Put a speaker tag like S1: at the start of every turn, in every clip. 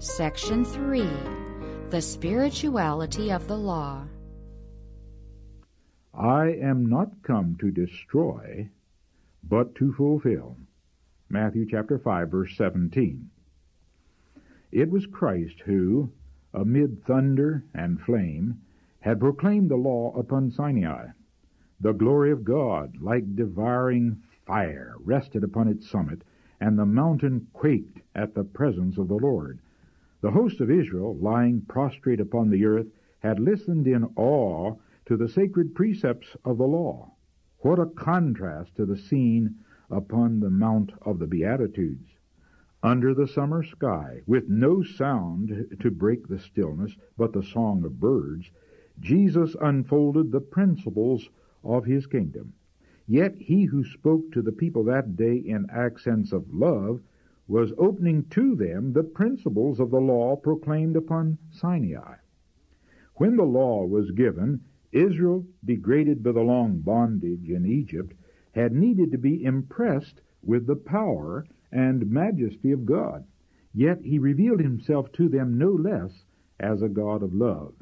S1: Section 3 The Spirituality of the Law.
S2: I am not come to destroy, but to fulfill. Matthew chapter 5 verse 17. It was Christ who, amid thunder and flame, had proclaimed the law upon Sinai. The glory of God, like devouring fire, rested upon its summit, and the mountain quaked at the presence of the Lord. The host of Israel, lying prostrate upon the earth, had listened in awe to the sacred precepts of the law. What a contrast to the scene upon the Mount of the Beatitudes. Under the summer sky, with no sound to break the stillness but the song of birds, Jesus unfolded the principles of his kingdom. Yet he who spoke to the people that day in accents of love was opening to them the principles of the law proclaimed upon Sinai. When the law was given, Israel, degraded by the long bondage in Egypt, had needed to be impressed with the power and majesty of God. Yet he revealed himself to them no less as a God of love.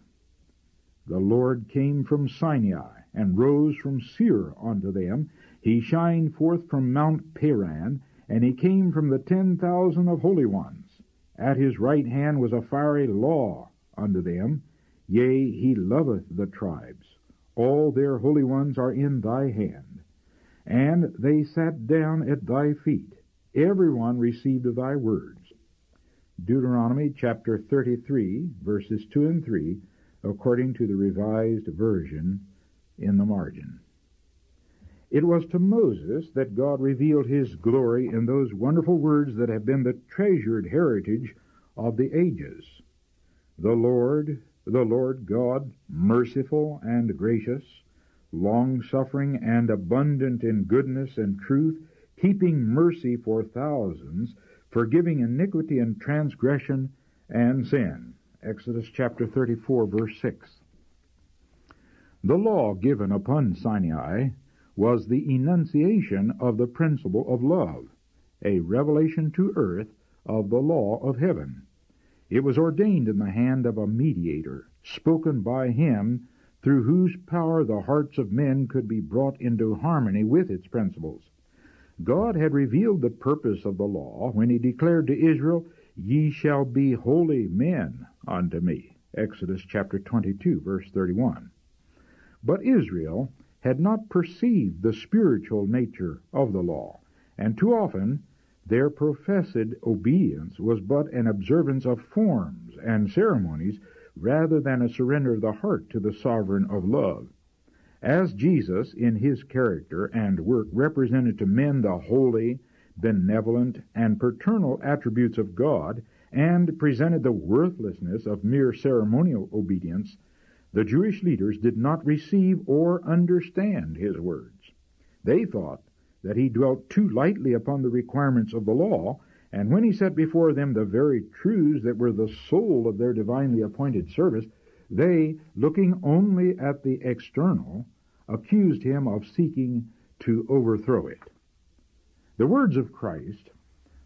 S2: The Lord came from Sinai and rose from Seir unto them. He shined forth from Mount Paran and he came from the ten thousand of holy ones. At his right hand was a fiery law unto them. Yea, he loveth the tribes. All their holy ones are in thy hand. And they sat down at thy feet. Every one received thy words. Deuteronomy chapter 33, verses 2 and 3, according to the Revised Version in the margin. It was to Moses that God revealed his glory in those wonderful words that have been the treasured heritage of the ages. The Lord, the Lord God, merciful and gracious, long-suffering and abundant in goodness and truth, keeping mercy for thousands, forgiving iniquity and transgression and sin. Exodus chapter 34 verse 6. The law given upon Sinai was the enunciation of the principle of love, a revelation to earth of the law of heaven. It was ordained in the hand of a mediator, spoken by him, through whose power the hearts of men could be brought into harmony with its principles. God had revealed the purpose of the law when he declared to Israel, Ye shall be holy men unto me. Exodus chapter 22 verse 31. But Israel had not perceived the spiritual nature of the law, and too often their professed obedience was but an observance of forms and ceremonies rather than a surrender of the heart to the sovereign of love. As Jesus, in his character and work, represented to men the holy, benevolent, and paternal attributes of God, and presented the worthlessness of mere ceremonial obedience, the Jewish leaders did not receive or understand his words. They thought that he dwelt too lightly upon the requirements of the law, and when he set before them the very truths that were the soul of their divinely appointed service, they, looking only at the external, accused him of seeking to overthrow it. The words of Christ,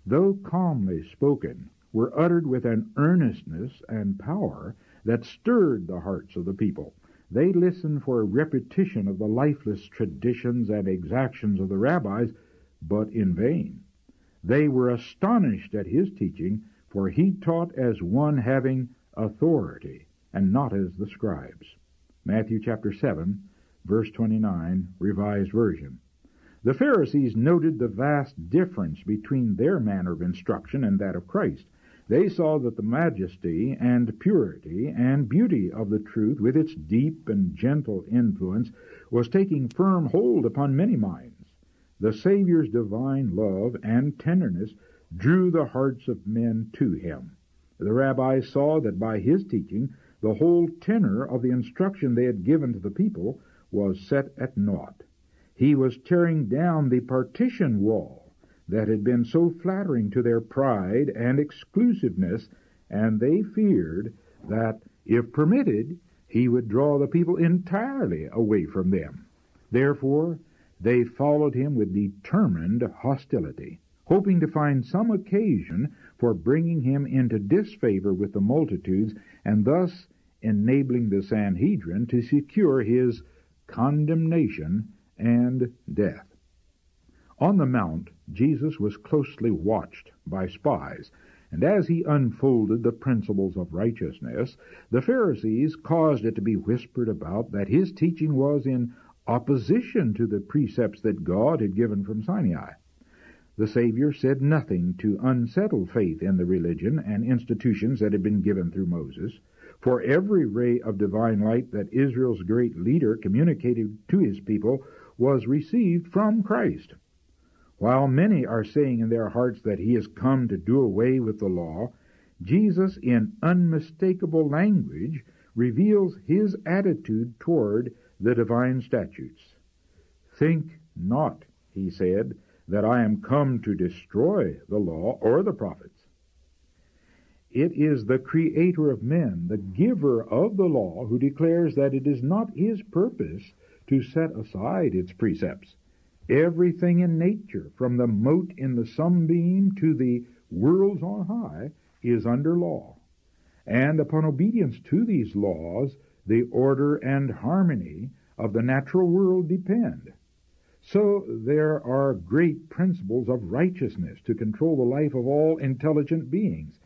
S2: though calmly spoken, were uttered with an earnestness and power that stirred the hearts of the people. They listened for a repetition of the lifeless traditions and exactions of the rabbis, but in vain. They were astonished at his teaching, for he taught as one having authority, and not as the scribes. Matthew chapter 7, verse 29, Revised Version. The Pharisees noted the vast difference between their manner of instruction and that of Christ. They saw that the majesty and purity and beauty of the truth, with its deep and gentle influence, was taking firm hold upon many minds. The Savior's divine love and tenderness drew the hearts of men to him. The rabbis saw that by his teaching the whole tenor of the instruction they had given to the people was set at naught. He was tearing down the partition wall that had been so flattering to their pride and exclusiveness, and they feared that, if permitted, he would draw the people entirely away from them. Therefore, they followed him with determined hostility. hoping to find some occasion for bringing him into disfavor with the multitudes and thus enabling the Sanhedrin to secure his condemnation and death. On the Mount, Jesus was closely watched by spies, and as he unfolded the principles of righteousness, the Pharisees caused it to be whispered about that his teaching was in opposition to the precepts that God had given from Sinai. The Savior said nothing to unsettle faith in the religion and institutions that had been given through Moses, for every ray of divine light that Israel's great leader communicated to his people was received from Christ. While many are saying in their hearts that he has come to do away with the law, Jesus, in unmistakable language, reveals his attitude toward the divine statutes. Think not, he said, that I am come to destroy the law or the prophets. It is the Creator of men, the giver of the law, who declares that it is not his purpose to set aside its precepts. Everything in nature, from the mote in the sunbeam to the worlds on high, is under law. And upon obedience to these laws, the order and harmony of the natural world depend. So there are great principles of righteousness to control the life of all intelligent beings,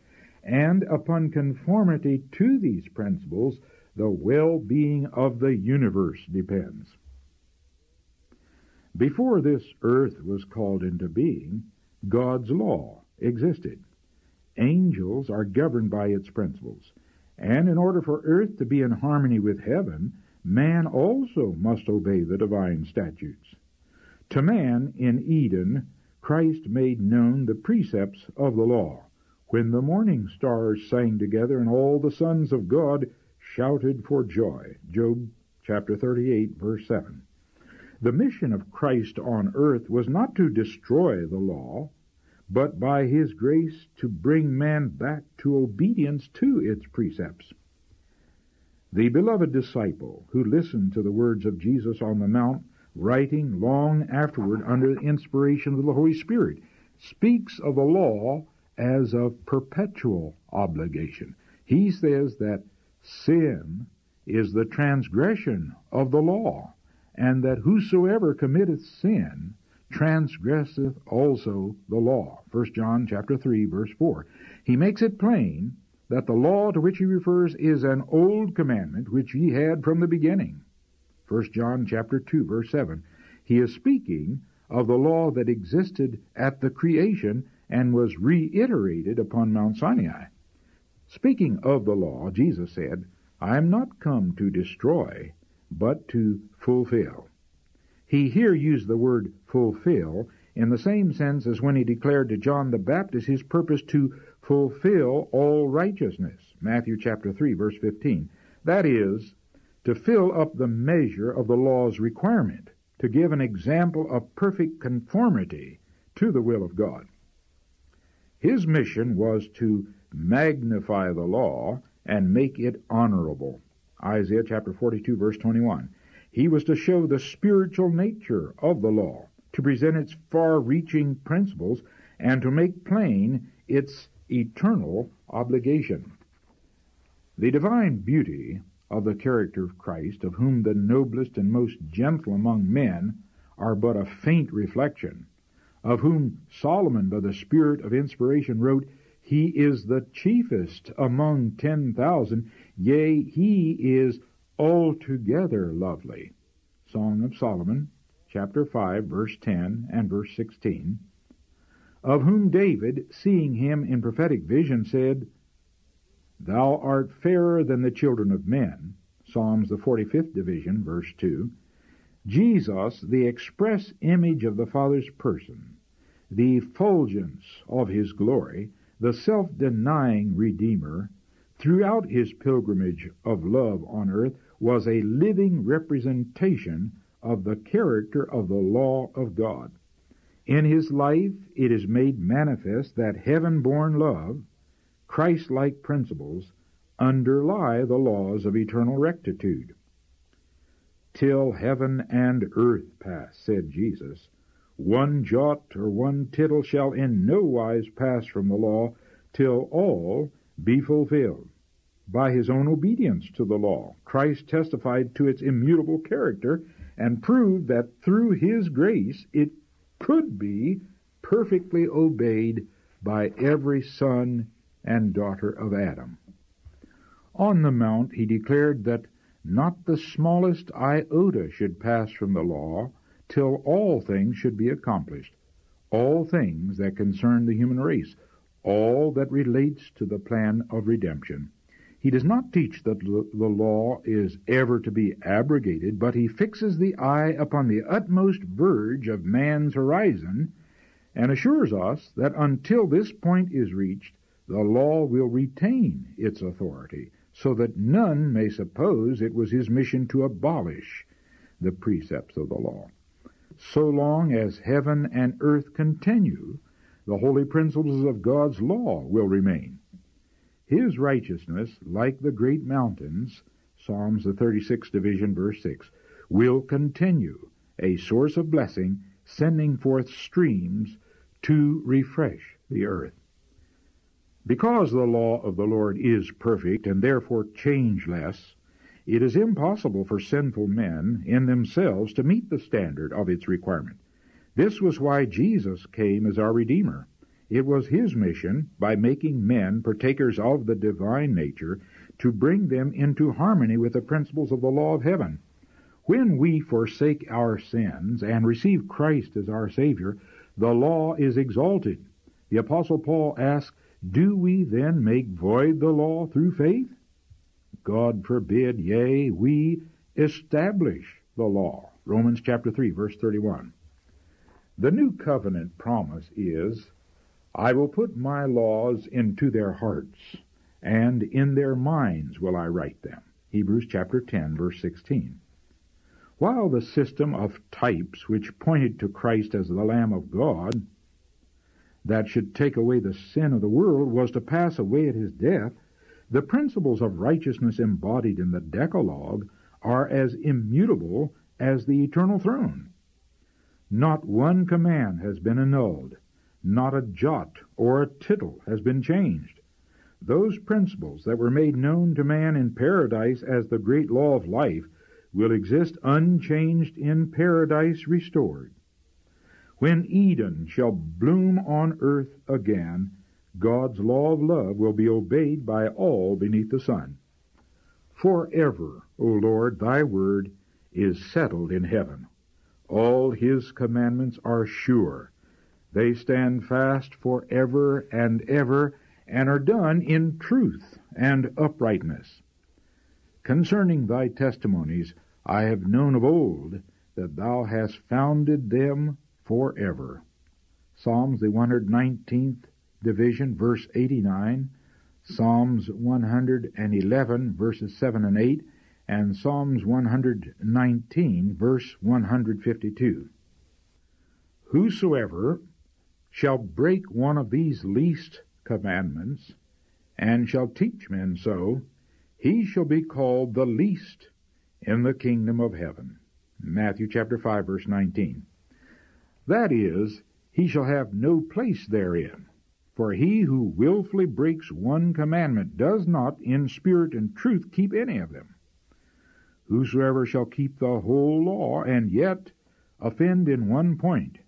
S2: and upon conformity to these principles, the well-being of the universe depends. Before this earth was called into being, God's law existed. Angels are governed by its principles, and in order for earth to be in harmony with heaven, man also must obey the divine statutes. To man in Eden, Christ made known the precepts of the law, when the morning stars sang together and all the sons of God shouted for joy. Job chapter 38 verse 7. The mission of Christ on earth was not to destroy the law, but by his grace to bring man back to obedience to its precepts. The beloved disciple who listened to the words of Jesus on the Mount writing long afterward under the inspiration of the Holy Spirit, speaks of the law as of perpetual obligation. He says that sin is the transgression of the law, and that whosoever committeth sin transgresseth also the law. 1 John chapter 3 verse 4. He makes it plain that the law to which he refers is an old commandment which ye had from the beginning. 1 John chapter 2 verse 7. He is speaking of the law that existed at the creation and was reiterated upon Mount Sinai. Speaking of the law, Jesus said, I am not come to destroy, but to fulfill. He here used the word fulfill in the same sense as when he declared to John the Baptist his purpose to fulfill all righteousness. Matthew chapter 3 verse 15. That is, to fill up the measure of the law's requirement, to give an example of perfect conformity to the will of God. His mission was to magnify the law and make it honorable. Isaiah chapter 42 verse 21. He was to show the spiritual nature of the law, to present its far-reaching principles, and to make plain its eternal obligation. The divine beauty of the character of Christ, of whom the noblest and most gentle among men are but a faint reflection, of whom Solomon, by the Spirit of inspiration, wrote, He is the chiefest among ten thousand, yea, He is altogether lovely. Song of Solomon, chapter 5, verse 10 and verse 16. Of whom David, seeing him in prophetic vision, said, Thou art fairer than the children of men. Psalms, the 45th division, verse 2. Jesus, the express image of the Father's person, the effulgence of his glory, the self-denying Redeemer, throughout his pilgrimage of love on earth, was a living representation of the character of the law of God. In his life, it is made manifest that heaven-born love, Christ-like principles underlie the laws of eternal rectitude. Till heaven and earth pass, said Jesus, One jot or one tittle shall in no wise pass from the law till all be fulfilled. By his own obedience to the law, Christ testified to its immutable character and proved that through his grace it could be perfectly obeyed by every son and daughter of Adam. On the mount he declared that not the smallest iota should pass from the law till all things should be accomplished, all things that concern the human race, all that relates to the plan of redemption. He does not teach that the law is ever to be abrogated, but he fixes the eye upon the utmost verge of man's horizon and assures us that until this point is reached, the law will retain its authority so that none may suppose it was his mission to abolish the precepts of the law. So long as heaven and earth continue, the holy principles of God's law will remain. His righteousness, like the great mountains, Psalms the 36th division, verse 6, will continue, a source of blessing, sending forth streams to refresh the earth. Because the law of the Lord is perfect and therefore changeless, it is impossible for sinful men in themselves to meet the standard of its requirement. This was why Jesus came as our Redeemer. It was his mission, by making men partakers of the divine nature, to bring them into harmony with the principles of the law of heaven. When we forsake our sins and receive Christ as our Savior, the law is exalted. The Apostle Paul asks, do we then make void the law through faith? God forbid, yea, we establish the law. Romans chapter 3, verse 31. The new covenant promise is, I will put my laws into their hearts, and in their minds will I write them. Hebrews chapter 10, verse 16. While the system of types which pointed to Christ as the Lamb of God that should take away the sin of the world was to pass away at his death, the principles of righteousness embodied in the Decalogue are as immutable as the eternal throne. Not one command has been annulled, not a jot or a tittle has been changed. Those principles that were made known to man in paradise as the great law of life will exist unchanged in paradise restored. When Eden shall bloom on earth again, God's law of love will be obeyed by all beneath the sun. Forever, O Lord, thy word is settled in heaven. All his commandments are sure. They stand fast forever and ever, and are done in truth and uprightness. Concerning thy testimonies, I have known of old that thou hast founded them forever. Psalms, the 119th division, verse 89, Psalms 111, verses 7 and 8, and Psalms 119, verse 152. Whosoever shall break one of these least commandments, and shall teach men so, he shall be called the least in the kingdom of heaven. Matthew chapter 5, verse 19. That is, he shall have no place therein. For he who wilfully breaks one commandment does not in spirit and truth keep any of them. Whosoever shall keep the whole law and yet offend in one point,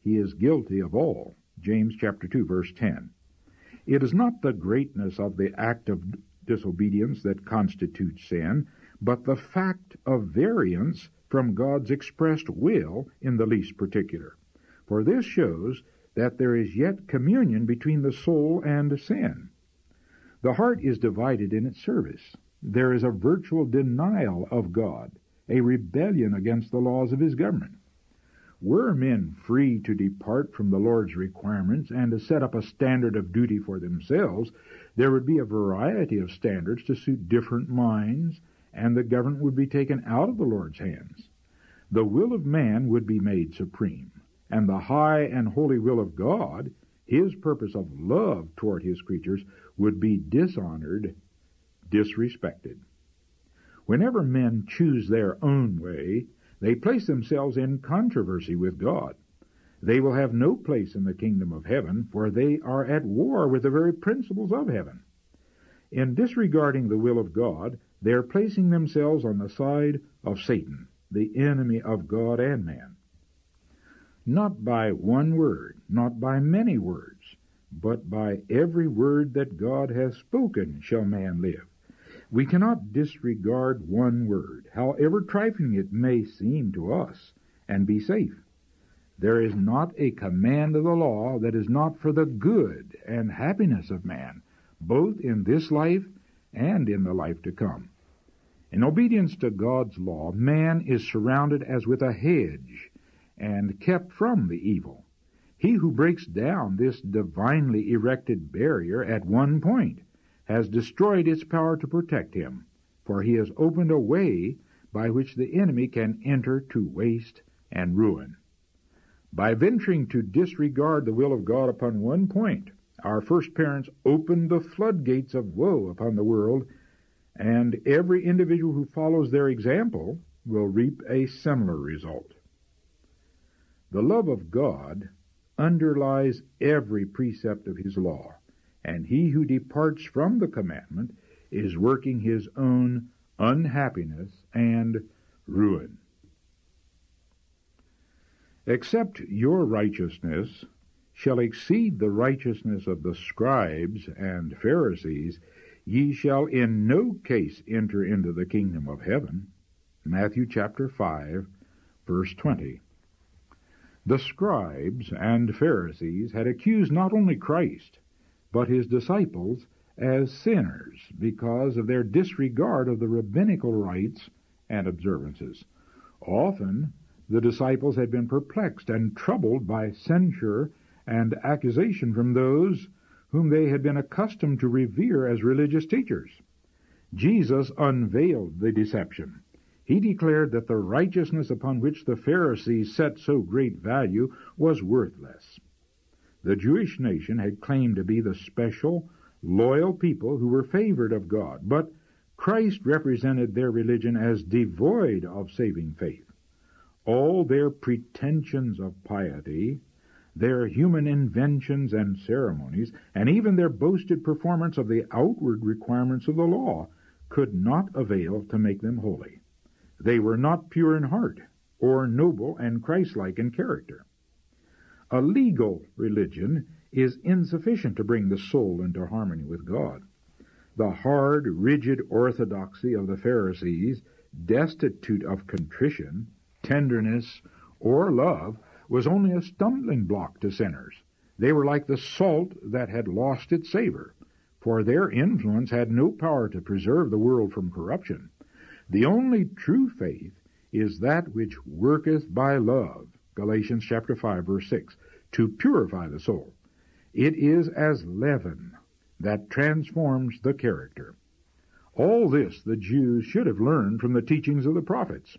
S2: he is guilty of all. James chapter 2 verse 10. It is not the greatness of the act of disobedience that constitutes sin, but the fact of variance from God's expressed will in the least particular for this shows that there is yet communion between the soul and sin. The heart is divided in its service. There is a virtual denial of God, a rebellion against the laws of his government. Were men free to depart from the Lord's requirements and to set up a standard of duty for themselves, there would be a variety of standards to suit different minds, and the government would be taken out of the Lord's hands. The will of man would be made supreme and the high and holy will of God, his purpose of love toward his creatures, would be dishonored, disrespected. Whenever men choose their own way, they place themselves in controversy with God. They will have no place in the kingdom of heaven, for they are at war with the very principles of heaven. In disregarding the will of God, they are placing themselves on the side of Satan, the enemy of God and man. Not by one word, not by many words, but by every word that God has spoken shall man live. We cannot disregard one word, however trifling it may seem to us, and be safe. There is not a command of the law that is not for the good and happiness of man, both in this life and in the life to come. In obedience to God's law, man is surrounded as with a hedge and kept from the evil. He who breaks down this divinely erected barrier at one point has destroyed its power to protect him, for he has opened a way by which the enemy can enter to waste and ruin. By venturing to disregard the will of God upon one point, our first parents opened the floodgates of woe upon the world, and every individual who follows their example will reap a similar result. The love of God underlies every precept of His law, and he who departs from the commandment is working his own unhappiness and ruin. Except your righteousness shall exceed the righteousness of the scribes and Pharisees, ye shall in no case enter into the kingdom of heaven. Matthew chapter 5, verse 20. The scribes and Pharisees had accused not only Christ, but his disciples as sinners because of their disregard of the rabbinical rites and observances. Often the disciples had been perplexed and troubled by censure and accusation from those whom they had been accustomed to revere as religious teachers. Jesus unveiled the deception. He declared that the righteousness upon which the Pharisees set so great value was worthless. The Jewish nation had claimed to be the special, loyal people who were favored of God, but Christ represented their religion as devoid of saving faith. All their pretensions of piety their human inventions and ceremonies, and even their boasted performance of the outward requirements of the law, could not avail to make them holy. They were not pure in heart, or noble and Christ-like in character. A legal religion is insufficient to bring the soul into harmony with God. The hard, rigid orthodoxy of the Pharisees, destitute of contrition, tenderness, or love, was only a stumbling block to sinners. They were like the salt that had lost its savor, for their influence had no power to preserve the world from corruption. The only true faith is that which worketh by love, Galatians chapter 5 verse 6, to purify the soul. It is as leaven that transforms the character. All this the Jews should have learned from the teachings of the prophets.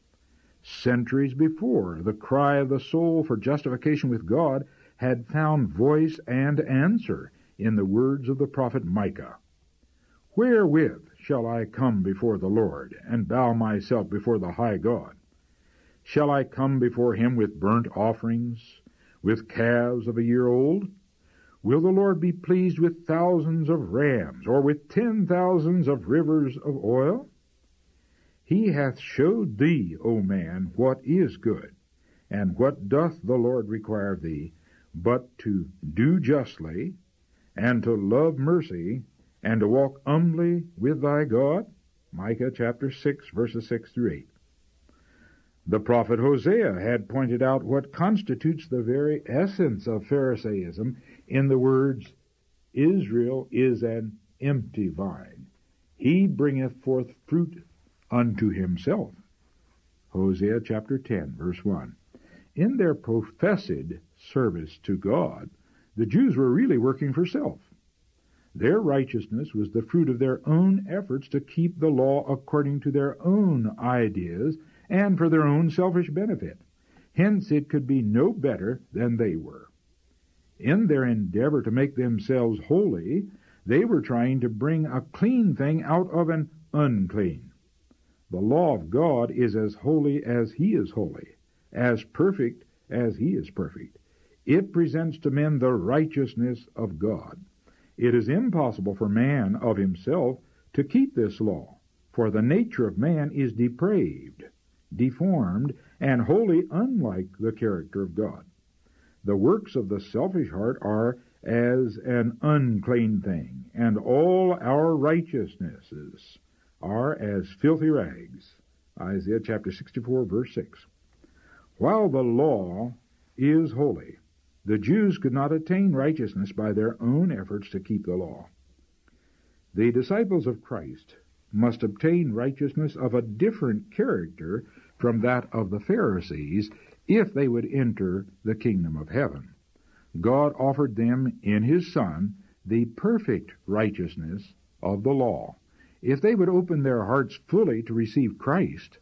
S2: Centuries before, the cry of the soul for justification with God had found voice and answer in the words of the prophet Micah. Wherewith shall I come before the Lord, and bow myself before the high God? Shall I come before him with burnt offerings, with calves of a year old? Will the Lord be pleased with thousands of rams, or with ten thousands of rivers of oil? He hath showed thee, O man, what is good, and what doth the Lord require of thee, but to do justly, and to love mercy, and to walk humbly with thy God? Micah chapter 6, verses 6 through 8. The prophet Hosea had pointed out what constitutes the very essence of Pharisaism in the words, Israel is an empty vine. He bringeth forth fruit unto himself. Hosea chapter 10, verse 1. In their professed service to God, the Jews were really working for self. Their righteousness was the fruit of their own efforts to keep the law according to their own ideas and for their own selfish benefit. Hence it could be no better than they were. In their endeavor to make themselves holy, they were trying to bring a clean thing out of an unclean. The law of God is as holy as He is holy, as perfect as He is perfect. It presents to men the righteousness of God. It is impossible for man of himself to keep this law, for the nature of man is depraved, deformed, and wholly unlike the character of God. The works of the selfish heart are as an unclean thing, and all our righteousnesses are as filthy rags. Isaiah chapter 64 verse 6. While the law is holy, the Jews could not attain righteousness by their own efforts to keep the law. The disciples of Christ must obtain righteousness of a different character from that of the Pharisees if they would enter the kingdom of heaven. God offered them in His Son the perfect righteousness of the law. If they would open their hearts fully to receive Christ,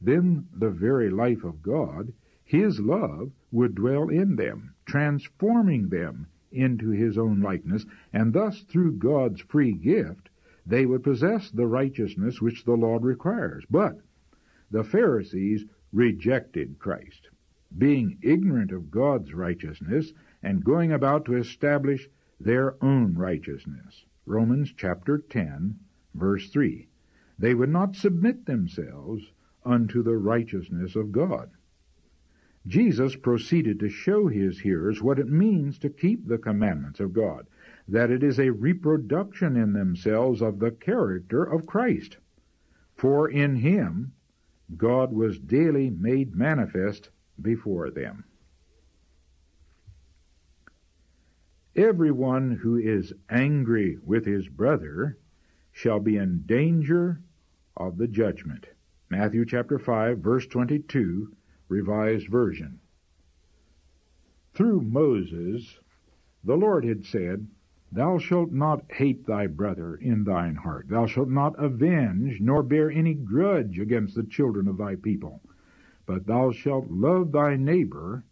S2: then the very life of God, His love, would dwell in them, transforming them into His own likeness, and thus through God's free gift, they would possess the righteousness which the law requires. But the Pharisees rejected Christ. Being ignorant of God's righteousness, and going about to establish their own righteousness. Romans chapter 10, verse 3. They would not submit themselves unto the righteousness of God. Jesus proceeded to show his hearers what it means to keep the commandments of God, that it is a reproduction in themselves of the character of Christ. For in him God was daily made manifest before them. Everyone who is angry with his brother shall be in danger of the judgment. Matthew chapter 5 verse 22, revised version. Through Moses, the Lord had said, Thou shalt not hate thy brother in thine heart. Thou shalt not avenge, nor bear any grudge against the children of thy people. But thou shalt love thy neighbor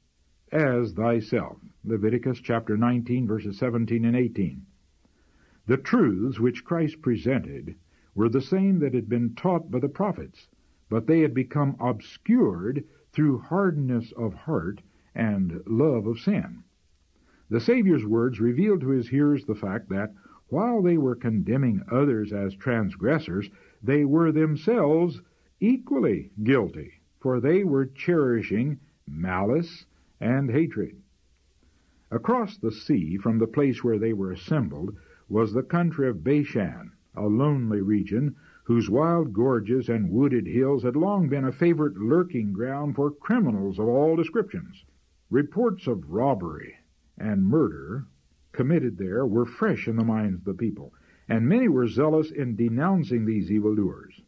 S2: as thyself. Leviticus chapter 19 verses 17 and 18. The truths which Christ presented were the same that had been taught by the prophets, but they had become obscured through hardness of heart and love of sin. The Savior's words revealed to his hearers the fact that while they were condemning others as transgressors, they were themselves equally guilty, for they were cherishing malice and hatred. Across the sea, from the place where they were assembled, was the country of Bashan, a lonely region whose wild gorges and wooded hills had long been a favorite lurking ground for criminals of all descriptions. Reports of robbery and murder committed there were fresh in the minds of the people, and many were zealous in denouncing these evildoers.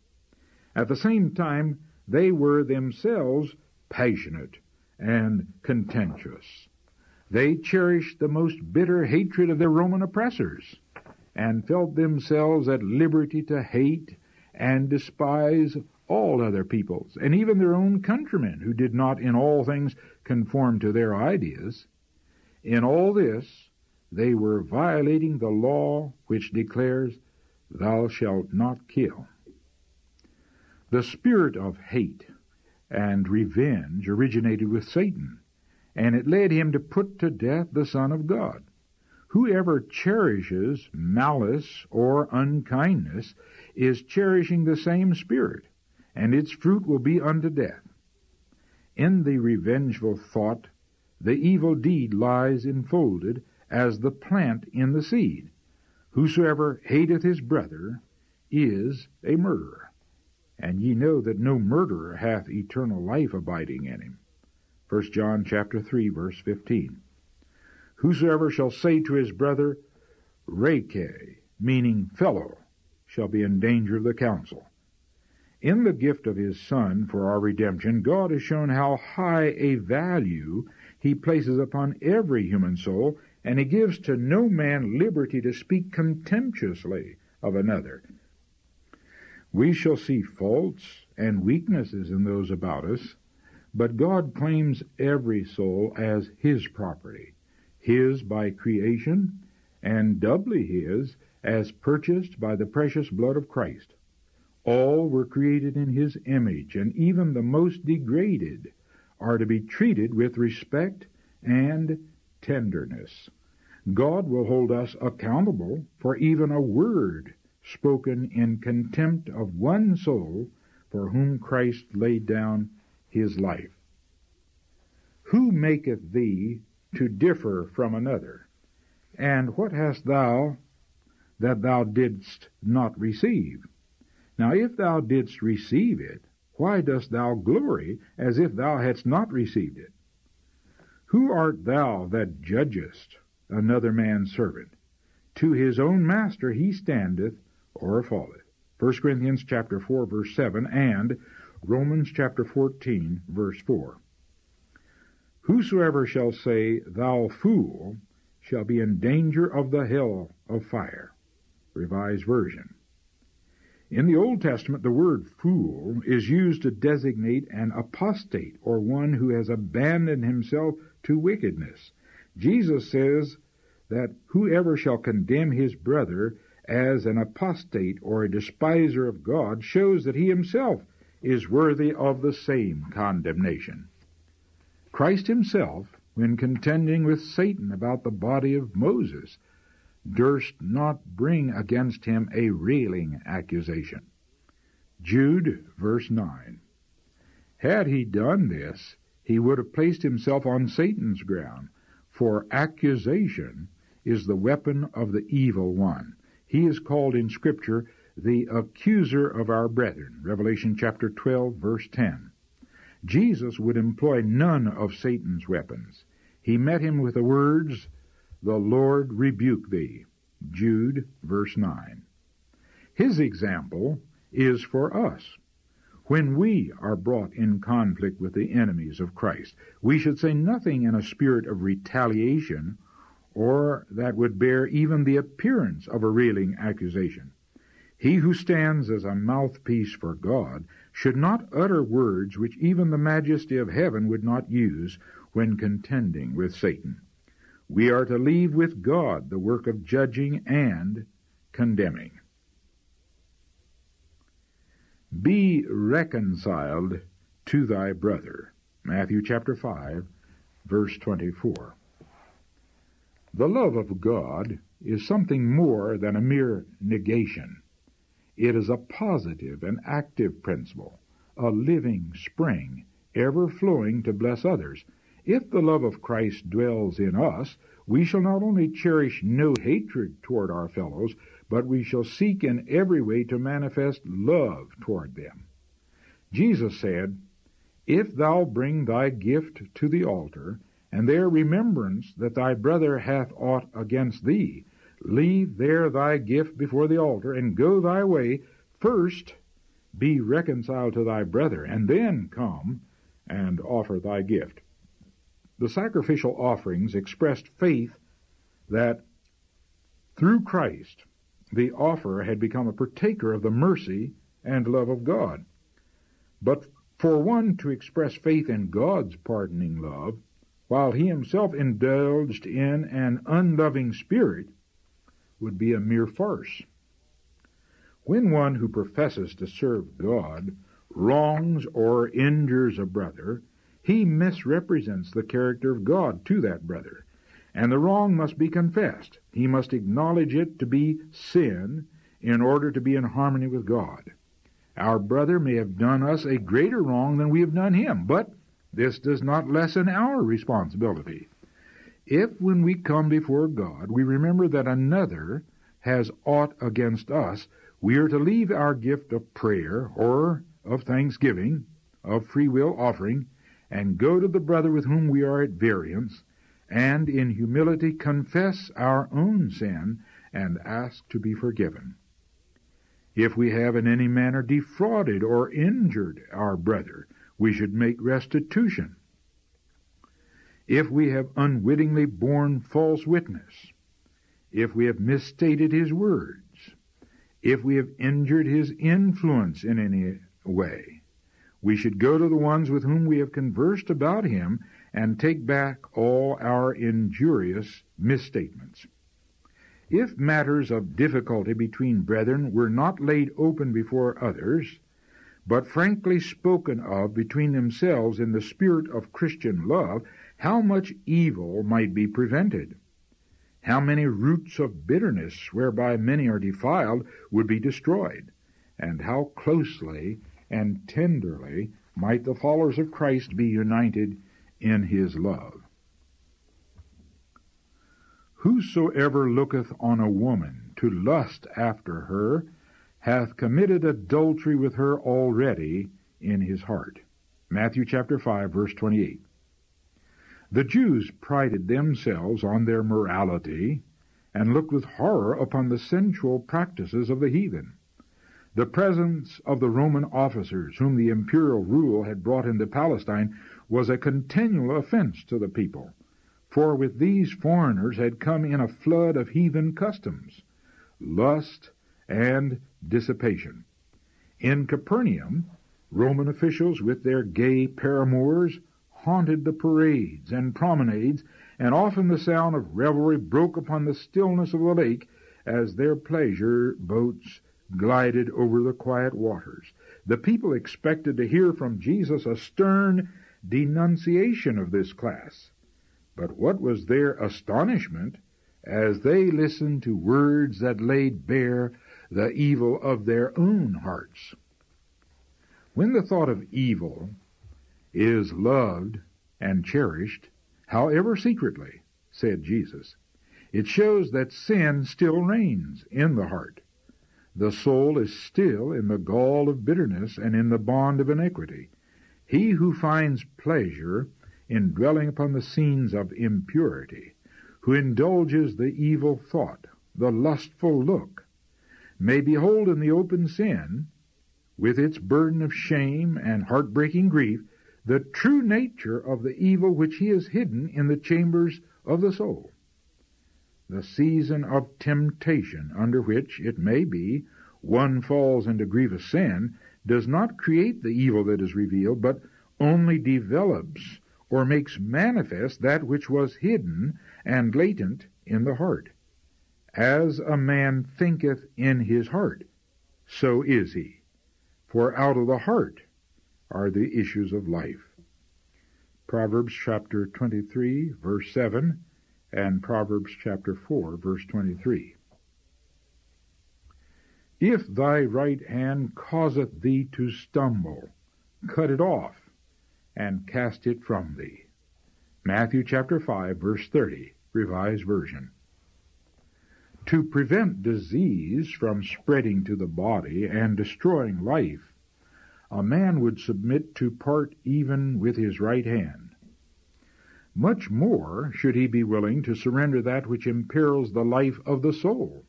S2: At the same time, they were themselves passionate and contentious. They cherished the most bitter hatred of their Roman oppressors, and felt themselves at liberty to hate and despise all other peoples, and even their own countrymen who did not in all things conform to their ideas. In all this, they were violating the law which declares, Thou shalt not kill. The spirit of hate and revenge originated with Satan and it led him to put to death the Son of God. Whoever cherishes malice or unkindness is cherishing the same spirit, and its fruit will be unto death. In the revengeful thought, the evil deed lies enfolded as the plant in the seed. Whosoever hateth his brother is a murderer. And ye know that no murderer hath eternal life abiding in him. 1 John chapter 3 verse 15. Whosoever shall say to his brother, Raca, meaning fellow, shall be in danger of the council. In the gift of his Son for our redemption, God has shown how high a value he places upon every human soul, and he gives to no man liberty to speak contemptuously of another. We shall see faults and weaknesses in those about us, but God claims every soul as His property, His by creation, and doubly His as purchased by the precious blood of Christ. All were created in His image, and even the most degraded are to be treated with respect and tenderness. God will hold us accountable for even a word spoken in contempt of one soul for whom Christ laid down his life. Who maketh thee to differ from another? And what hast thou that thou didst not receive? Now if thou didst receive it, why dost thou glory as if thou hadst not received it? Who art thou that judgest another man's servant? To his own master he standeth or falleth. 1 Corinthians chapter 4 verse 7 and Romans chapter 14 verse 4. Whosoever shall say, Thou fool, shall be in danger of the hell of fire. Revised Version. In the Old Testament, the word fool is used to designate an apostate or one who has abandoned himself to wickedness. Jesus says that whoever shall condemn his brother as an apostate or a despiser of God shows that he himself is worthy of the same condemnation. Christ himself, when contending with Satan about the body of Moses, durst not bring against him a railing accusation. Jude, verse 9. Had he done this, he would have placed himself on Satan's ground, for accusation is the weapon of the evil one. He is called in Scripture the accuser of our brethren. Revelation chapter 12, verse 10. Jesus would employ none of Satan's weapons. He met him with the words, the Lord rebuke thee. Jude, verse 9. His example is for us. When we are brought in conflict with the enemies of Christ, we should say nothing in a spirit of retaliation or that would bear even the appearance of a railing accusation. He who stands as a mouthpiece for God should not utter words which even the majesty of heaven would not use when contending with Satan. We are to leave with God the work of judging and condemning. Be reconciled to thy brother. Matthew chapter 5, verse 24. The love of God is something more than a mere negation. It is a positive and active principle, a living spring, ever flowing to bless others, if the love of Christ dwells in us, we shall not only cherish no hatred toward our fellows, but we shall seek in every way to manifest love toward them. Jesus said, If thou bring thy gift to the altar, and there remembrance that thy brother hath aught against thee, leave there thy gift before the altar, and go thy way. First be reconciled to thy brother, and then come and offer thy gift. The sacrificial offerings expressed faith that through Christ the offerer had become a partaker of the mercy and love of God. But for one to express faith in God's pardoning love, while he himself indulged in an unloving spirit, would be a mere farce. When one who professes to serve God wrongs or injures a brother, he misrepresents the character of God to that brother. And the wrong must be confessed. He must acknowledge it to be sin in order to be in harmony with God. Our brother may have done us a greater wrong than we have done him, but this does not lessen our responsibility. If when we come before God we remember that another has aught against us, we are to leave our gift of prayer or of thanksgiving, of free will offering, and go to the brother with whom we are at variance, and in humility confess our own sin and ask to be forgiven. If we have in any manner defrauded or injured our brother, we should make restitution. If we have unwittingly borne false witness, if we have misstated his words, if we have injured his influence in any way, we should go to the ones with whom we have conversed about him and take back all our injurious misstatements. If matters of difficulty between brethren were not laid open before others, but frankly spoken of between themselves in the spirit of Christian love, how much evil might be prevented. How many roots of bitterness whereby many are defiled would be destroyed, and how closely and tenderly might the followers of Christ be united in his love. Whosoever looketh on a woman to lust after her hath committed adultery with her already in his heart. Matthew chapter 5 verse 28. The Jews prided themselves on their morality and looked with horror upon the sensual practices of the heathen. The presence of the Roman officers whom the imperial rule had brought into Palestine was a continual offense to the people, for with these foreigners had come in a flood of heathen customs, lust, and dissipation. In Capernaum, Roman officials with their gay paramours haunted the parades and promenades, and often the sound of revelry broke upon the stillness of the lake as their pleasure boats glided over the quiet waters. The people expected to hear from Jesus a stern denunciation of this class. But what was their astonishment as they listened to words that laid bare the evil of their own hearts? When the thought of evil is loved and cherished, however secretly, said Jesus, it shows that sin still reigns in the heart. The soul is still in the gall of bitterness and in the bond of iniquity. He who finds pleasure in dwelling upon the scenes of impurity, who indulges the evil thought, the lustful look, may behold in the open sin, with its burden of shame and heartbreaking grief, the true nature of the evil which he has hidden in the chambers of the soul the season of temptation under which, it may be, one falls into grievous sin, does not create the evil that is revealed, but only develops or makes manifest that which was hidden and latent in the heart. As a man thinketh in his heart, so is he. For out of the heart are the issues of life. Proverbs chapter 23, verse 7, and Proverbs chapter 4, verse 23. If thy right hand causeth thee to stumble, cut it off, and cast it from thee. Matthew chapter 5, verse 30, Revised Version. To prevent disease from spreading to the body and destroying life, a man would submit to part even with his right hand much more should he be willing to surrender that which imperils the life of the soul.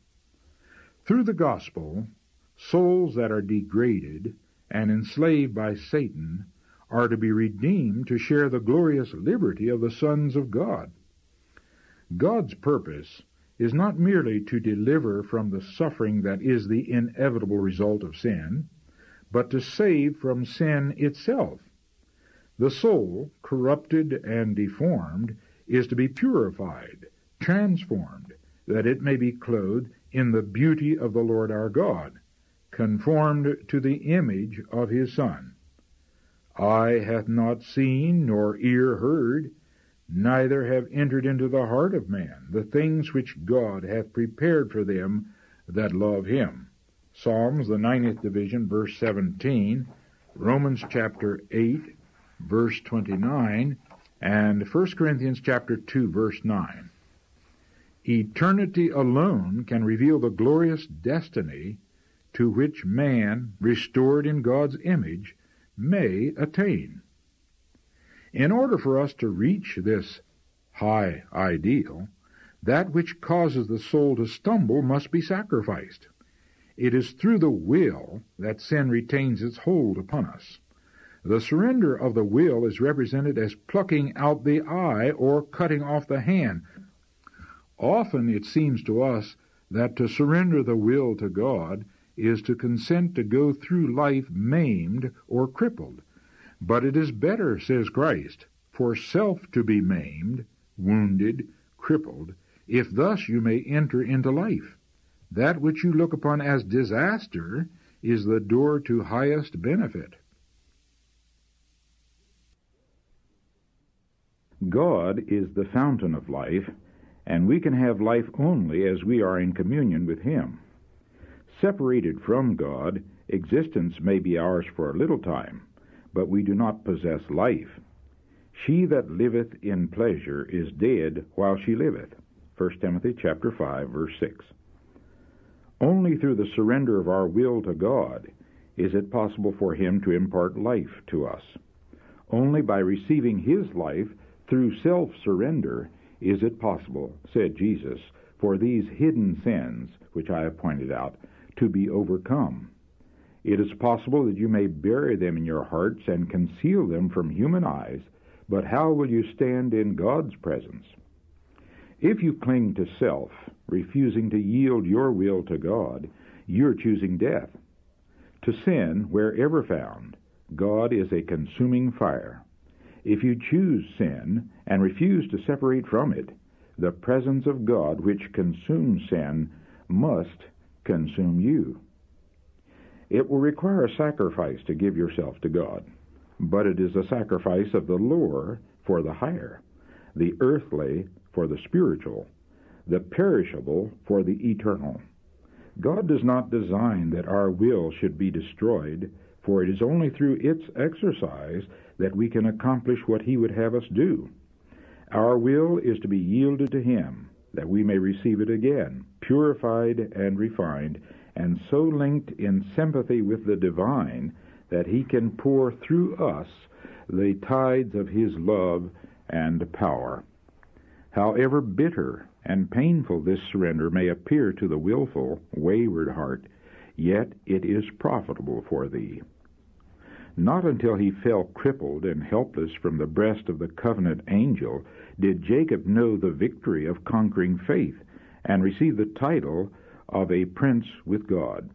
S2: Through the gospel, souls that are degraded and enslaved by Satan are to be redeemed to share the glorious liberty of the sons of God. God's purpose is not merely to deliver from the suffering that is the inevitable result of sin, but to save from sin itself the soul, corrupted and deformed, is to be purified, transformed, that it may be clothed in the beauty of the Lord our God, conformed to the image of his Son. Eye hath not seen, nor ear heard, neither have entered into the heart of man the things which God hath prepared for them that love him. Psalms, the 90th division, verse 17, Romans chapter 8, verse 29, and 1 Corinthians chapter 2, verse 9. Eternity alone can reveal the glorious destiny to which man, restored in God's image, may attain. In order for us to reach this high ideal, that which causes the soul to stumble must be sacrificed. It is through the will that sin retains its hold upon us. The surrender of the will is represented as plucking out the eye or cutting off the hand. Often it seems to us that to surrender the will to God is to consent to go through life maimed or crippled. But it is better, says Christ, for self to be maimed, wounded, crippled, if thus you may enter into life. That which you look upon as disaster is the door to highest benefit. God is the fountain of life, and we can have life only as we are in communion with Him. Separated from God, existence may be ours for a little time, but we do not possess life. She that liveth in pleasure is dead while she liveth. 1 Timothy chapter 5 verse 6. Only through the surrender of our will to God is it possible for him to impart life to us. Only by receiving his life through self-surrender is it possible, said Jesus, for these hidden sins, which I have pointed out, to be overcome. It is possible that you may bury them in your hearts and conceal them from human eyes, but how will you stand in God's presence? If you cling to self, refusing to yield your will to God, you're choosing death. To sin, wherever found, God is a consuming fire. If you choose sin and refuse to separate from it, the presence of God which consumes sin must consume you. It will require a sacrifice to give yourself to God, but it is a sacrifice of the lower for the higher, the earthly for the spiritual, the perishable for the eternal. God does not design that our will should be destroyed, for it is only through its exercise that we can accomplish what He would have us do. Our will is to be yielded to Him, that we may receive it again, purified and refined, and so linked in sympathy with the divine that He can pour through us the tides of His love and power. However bitter and painful this surrender may appear to the wilful, wayward heart, yet it is profitable for thee. Not until he fell crippled and helpless from the breast of the covenant angel did Jacob know the victory of conquering faith and receive the title of a prince with God.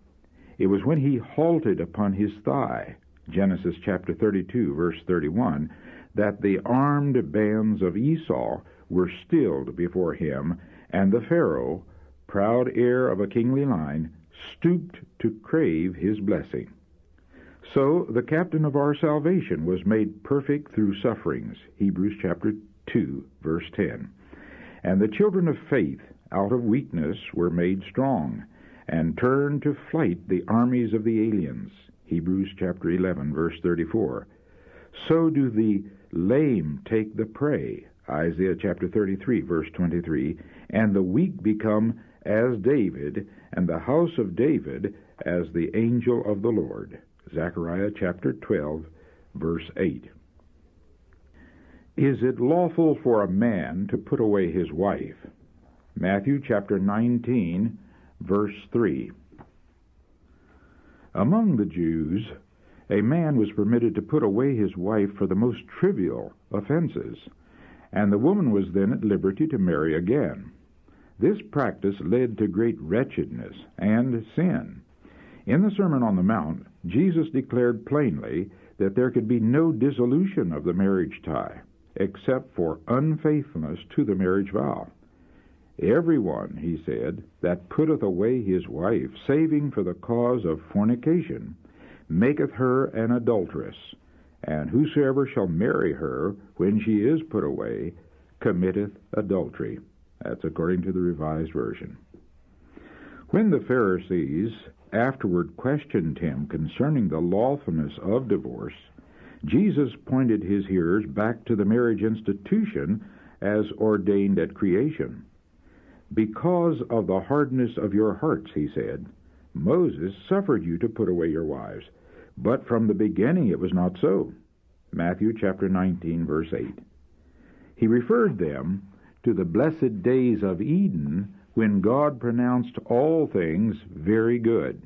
S2: It was when he halted upon his thigh, Genesis chapter 32, verse 31, that the armed bands of Esau were stilled before him, and the Pharaoh, proud heir of a kingly line, stooped to crave his blessing. So the captain of our salvation was made perfect through sufferings. Hebrews chapter 2, verse 10. And the children of faith, out of weakness, were made strong, and turned to flight the armies of the aliens. Hebrews chapter 11, verse 34. So do the lame take the prey. Isaiah chapter 33, verse 23. And the weak become as David, and the house of David as the angel of the Lord. Zechariah chapter 12, verse 8. Is it lawful for a man to put away his wife? Matthew chapter 19, verse 3. Among the Jews, a man was permitted to put away his wife for the most trivial offenses, and the woman was then at liberty to marry again. This practice led to great wretchedness and sin. In the Sermon on the Mount, Jesus declared plainly that there could be no dissolution of the marriage tie, except for unfaithfulness to the marriage vow. Everyone, he said, that putteth away his wife, saving for the cause of fornication, maketh her an adulteress, and whosoever shall marry her when she is put away committeth adultery. That's according to the Revised Version. When the Pharisees afterward questioned him concerning the lawfulness of divorce, Jesus pointed his hearers back to the marriage institution as ordained at creation. Because of the hardness of your hearts, he said, Moses suffered you to put away your wives, but from the beginning it was not so. Matthew chapter 19, verse 8. He referred them to the blessed days of Eden when God pronounced all things very good.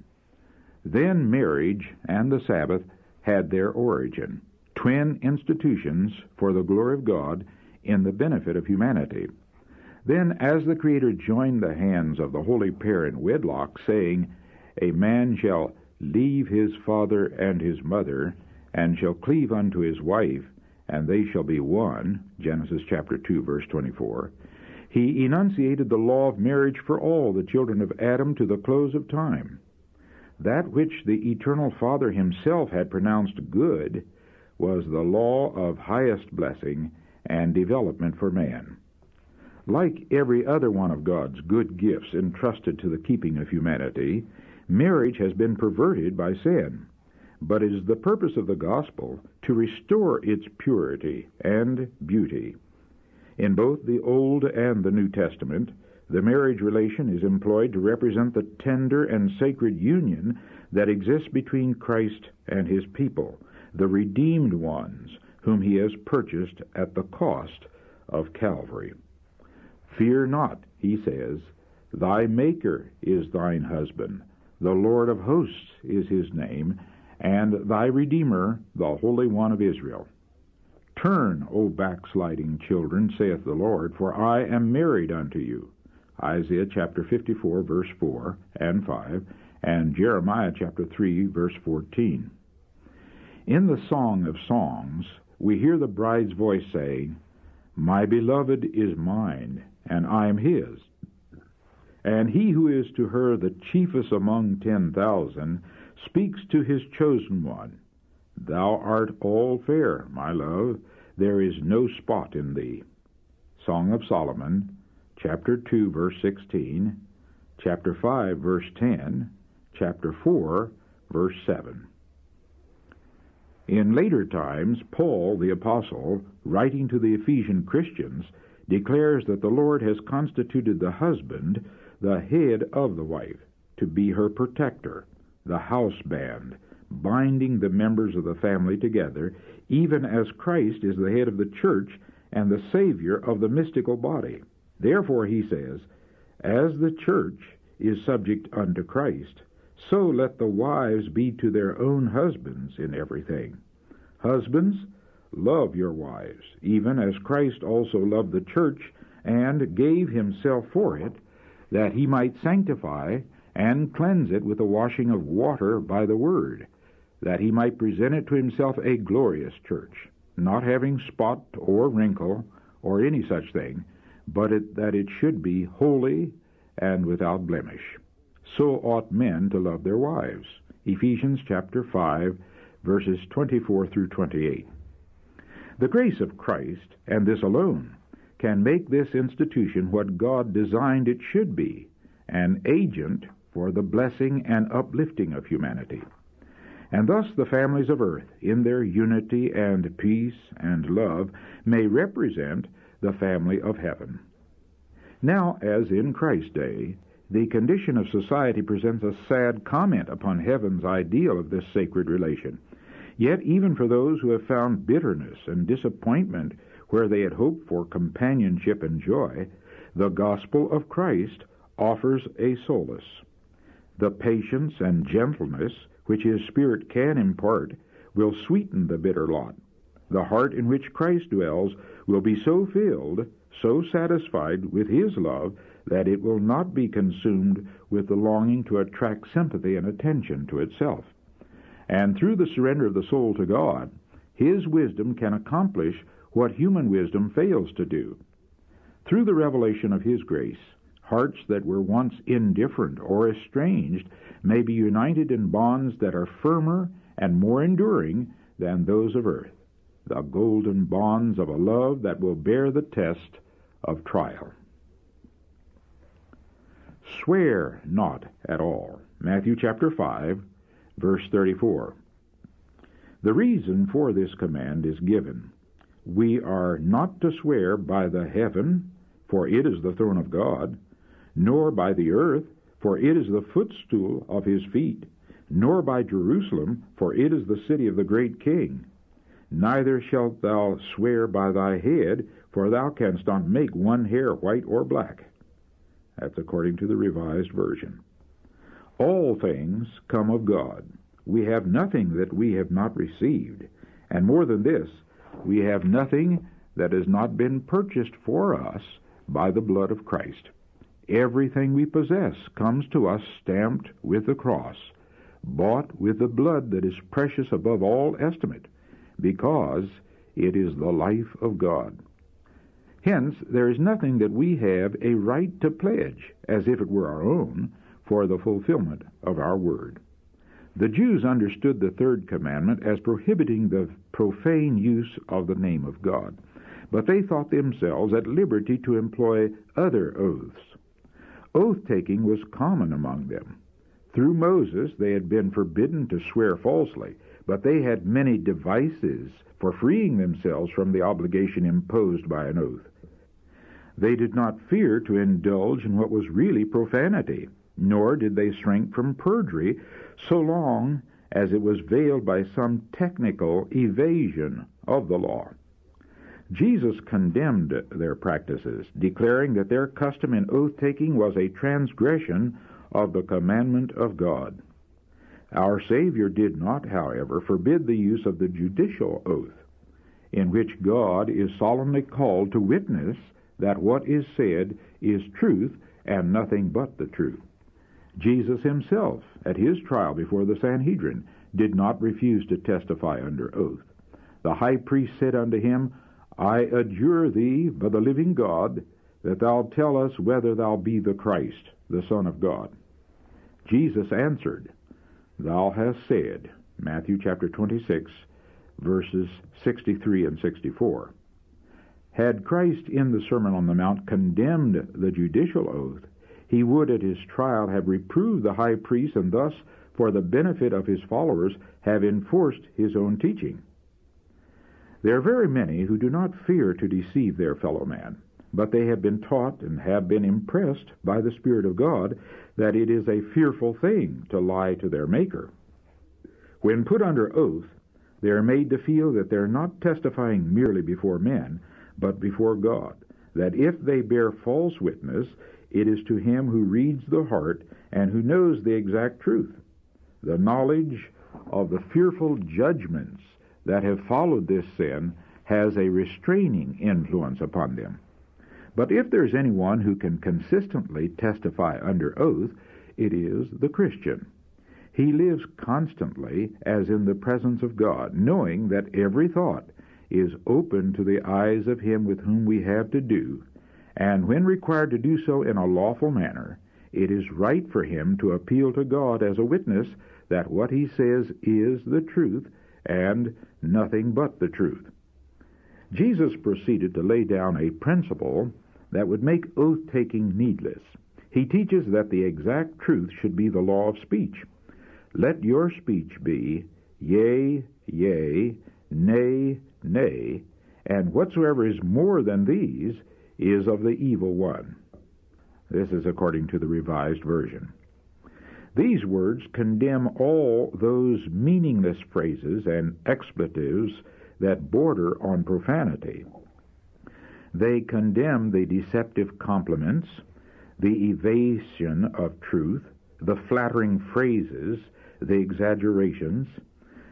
S2: Then marriage and the Sabbath had their origin, twin institutions for the glory of God in the benefit of humanity. Then, as the Creator joined the hands of the holy pair in wedlock, saying, A man shall leave his father and his mother, and shall cleave unto his wife, and they shall be one, Genesis chapter 2, verse 24, he enunciated the law of marriage for all the children of Adam to the close of time. That which the eternal Father himself had pronounced good was the law of highest blessing and development for man. Like every other one of God's good gifts entrusted to the keeping of humanity, marriage has been perverted by sin, but it is the purpose of the gospel to restore its purity and beauty. In both the Old and the New Testament, the marriage relation is employed to represent the tender and sacred union that exists between Christ and his people, the redeemed ones whom he has purchased at the cost of Calvary. Fear not, he says, thy Maker is thine husband, the Lord of hosts is his name, and thy Redeemer, the Holy One of Israel. Turn, O backsliding children, saith the Lord, for I am married unto you. Isaiah chapter 54, verse 4 and 5, and Jeremiah chapter 3, verse 14. In the Song of Songs, we hear the bride's voice saying, My beloved is mine, and I am his. And he who is to her the chiefest among ten thousand speaks to his chosen one, Thou art all fair, my love, there is no spot in thee. Song of Solomon, chapter 2, verse 16, chapter 5, verse 10, chapter 4, verse 7. In later times, Paul the Apostle, writing to the Ephesian Christians, declares that the Lord has constituted the husband the head of the wife, to be her protector, the house band, binding the members of the family together, even as Christ is the head of the church and the Savior of the mystical body. Therefore, he says, As the church is subject unto Christ, so let the wives be to their own husbands in everything. Husbands, love your wives, even as Christ also loved the church and gave himself for it, that he might sanctify and cleanse it with the washing of water by the word, that he might present it to himself a glorious church, not having spot or wrinkle or any such thing, but it, that it should be holy and without blemish. So ought men to love their wives. Ephesians chapter 5, verses 24 through 28. The grace of Christ, and this alone, can make this institution what God designed it should be an agent for the blessing and uplifting of humanity. And thus the families of earth, in their unity and peace and love, may represent the family of heaven. Now, as in Christ's day, the condition of society presents a sad comment upon heaven's ideal of this sacred relation. Yet, even for those who have found bitterness and disappointment where they had hoped for companionship and joy, the gospel of Christ offers a solace. The patience and gentleness which his Spirit can impart will sweeten the bitter lot. The heart in which Christ dwells will be so filled, so satisfied with his love, that it will not be consumed with the longing to attract sympathy and attention to itself. And through the surrender of the soul to God, his wisdom can accomplish what human wisdom fails to do. Through the revelation of his grace, hearts that were once indifferent or estranged may be united in bonds that are firmer and more enduring than those of earth, the golden bonds of a love that will bear the test of trial. Swear not at all. Matthew chapter 5, verse 34. The reason for this command is given. We are not to swear by the heaven, for it is the throne of God, nor by the earth, for it is the footstool of his feet, nor by Jerusalem, for it is the city of the great king. Neither shalt thou swear by thy head, for thou canst not make one hair white or black. That's according to the Revised Version. All things come of God. We have nothing that we have not received. And more than this, we have nothing that has not been purchased for us by the blood of Christ. Everything we possess comes to us stamped with the cross, bought with the blood that is precious above all estimate, because it is the life of God. Hence, there is nothing that we have a right to pledge, as if it were our own, for the fulfillment of our word. The Jews understood the third commandment as prohibiting the profane use of the name of God. but they thought themselves at liberty to employ other oaths. Oath taking was common among them. Through Moses they had been forbidden to swear falsely, but they had many devices for freeing themselves from the obligation imposed by an oath. They did not fear to indulge in what was really profanity, nor did they shrink from perjury so long as it was veiled by some technical evasion of the law. Jesus condemned their practices, declaring that their custom in oath taking was a transgression of the commandment of God. Our Savior did not, however, forbid the use of the judicial oath, in which God is solemnly called to witness that what is said is truth and nothing but the truth. Jesus himself, at his trial before the Sanhedrin, did not refuse to testify under oath. The high priest said unto him, I adjure thee by the living God, that thou tell us whether thou be the Christ, the Son of God. Jesus answered, Thou hast said, Matthew chapter 26, verses 63 and 64. Had Christ in the Sermon on the Mount condemned the judicial oath, he would at his trial have reproved the high priest and thus, for the benefit of his followers, have enforced his own teaching. There are very many who do not fear to deceive their fellow man, but they have been taught and have been impressed by the Spirit of God that it is a fearful thing to lie to their Maker. When put under oath, they are made to feel that they are not testifying merely before men, but before God, that if they bear false witness, it is to him who reads the heart and who knows the exact truth. The knowledge of the fearful judgments that have followed this sin has a restraining influence upon them. But if there's anyone who can consistently testify under oath, it is the Christian. He lives constantly as in the presence of God, knowing that every thought is open to the eyes of him with whom we have to do, and when required to do so in a lawful manner, it is right for him to appeal to God as a witness that what he says is the truth and nothing but the truth. Jesus proceeded to lay down a principle that would make oath taking needless. He teaches that the exact truth should be the law of speech. Let your speech be yea, yea, nay, nay, and whatsoever is more than these is of the evil one. This is according to the Revised Version. These words condemn all those meaningless phrases and expletives that border on profanity. They condemn the deceptive compliments, the evasion of truth, the flattering phrases, the exaggerations,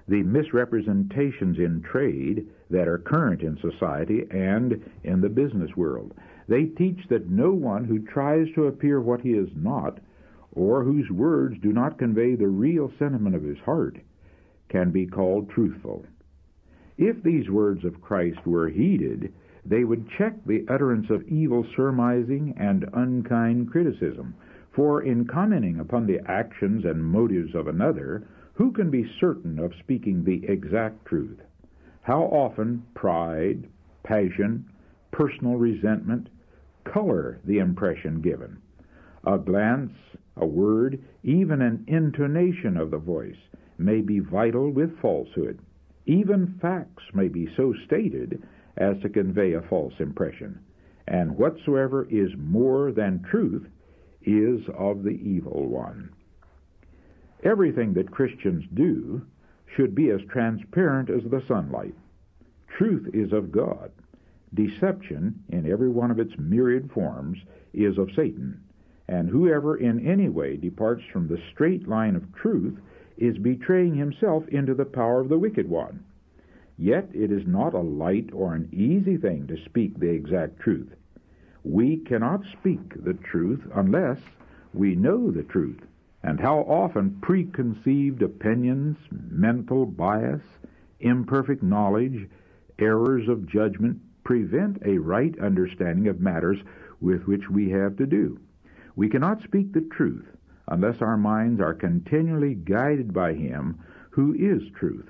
S2: the misrepresentations in trade that are current in society and in the business world. They teach that no one who tries to appear what he is not or whose words do not convey the real sentiment of his heart, can be called truthful. If these words of Christ were heeded, they would check the utterance of evil surmising and unkind criticism. For in commenting upon the actions and motives of another, who can be certain of speaking the exact truth? How often pride, passion, personal resentment color the impression given? A glance, a word, even an intonation of the voice may be vital with falsehood. Even facts may be so stated as to convey a false impression. And whatsoever is more than truth is of the evil one. Everything that Christians do should be as transparent as the sunlight. Truth is of God. Deception, in every one of its myriad forms, is of Satan and whoever in any way departs from the straight line of truth is betraying himself into the power of the wicked one. Yet it is not a light or an easy thing to speak the exact truth. We cannot speak the truth unless we know the truth. And how often preconceived opinions, mental bias, imperfect knowledge, errors of judgment prevent a right understanding of matters with which we have to do. We cannot speak the truth unless our minds are continually guided by Him who is truth.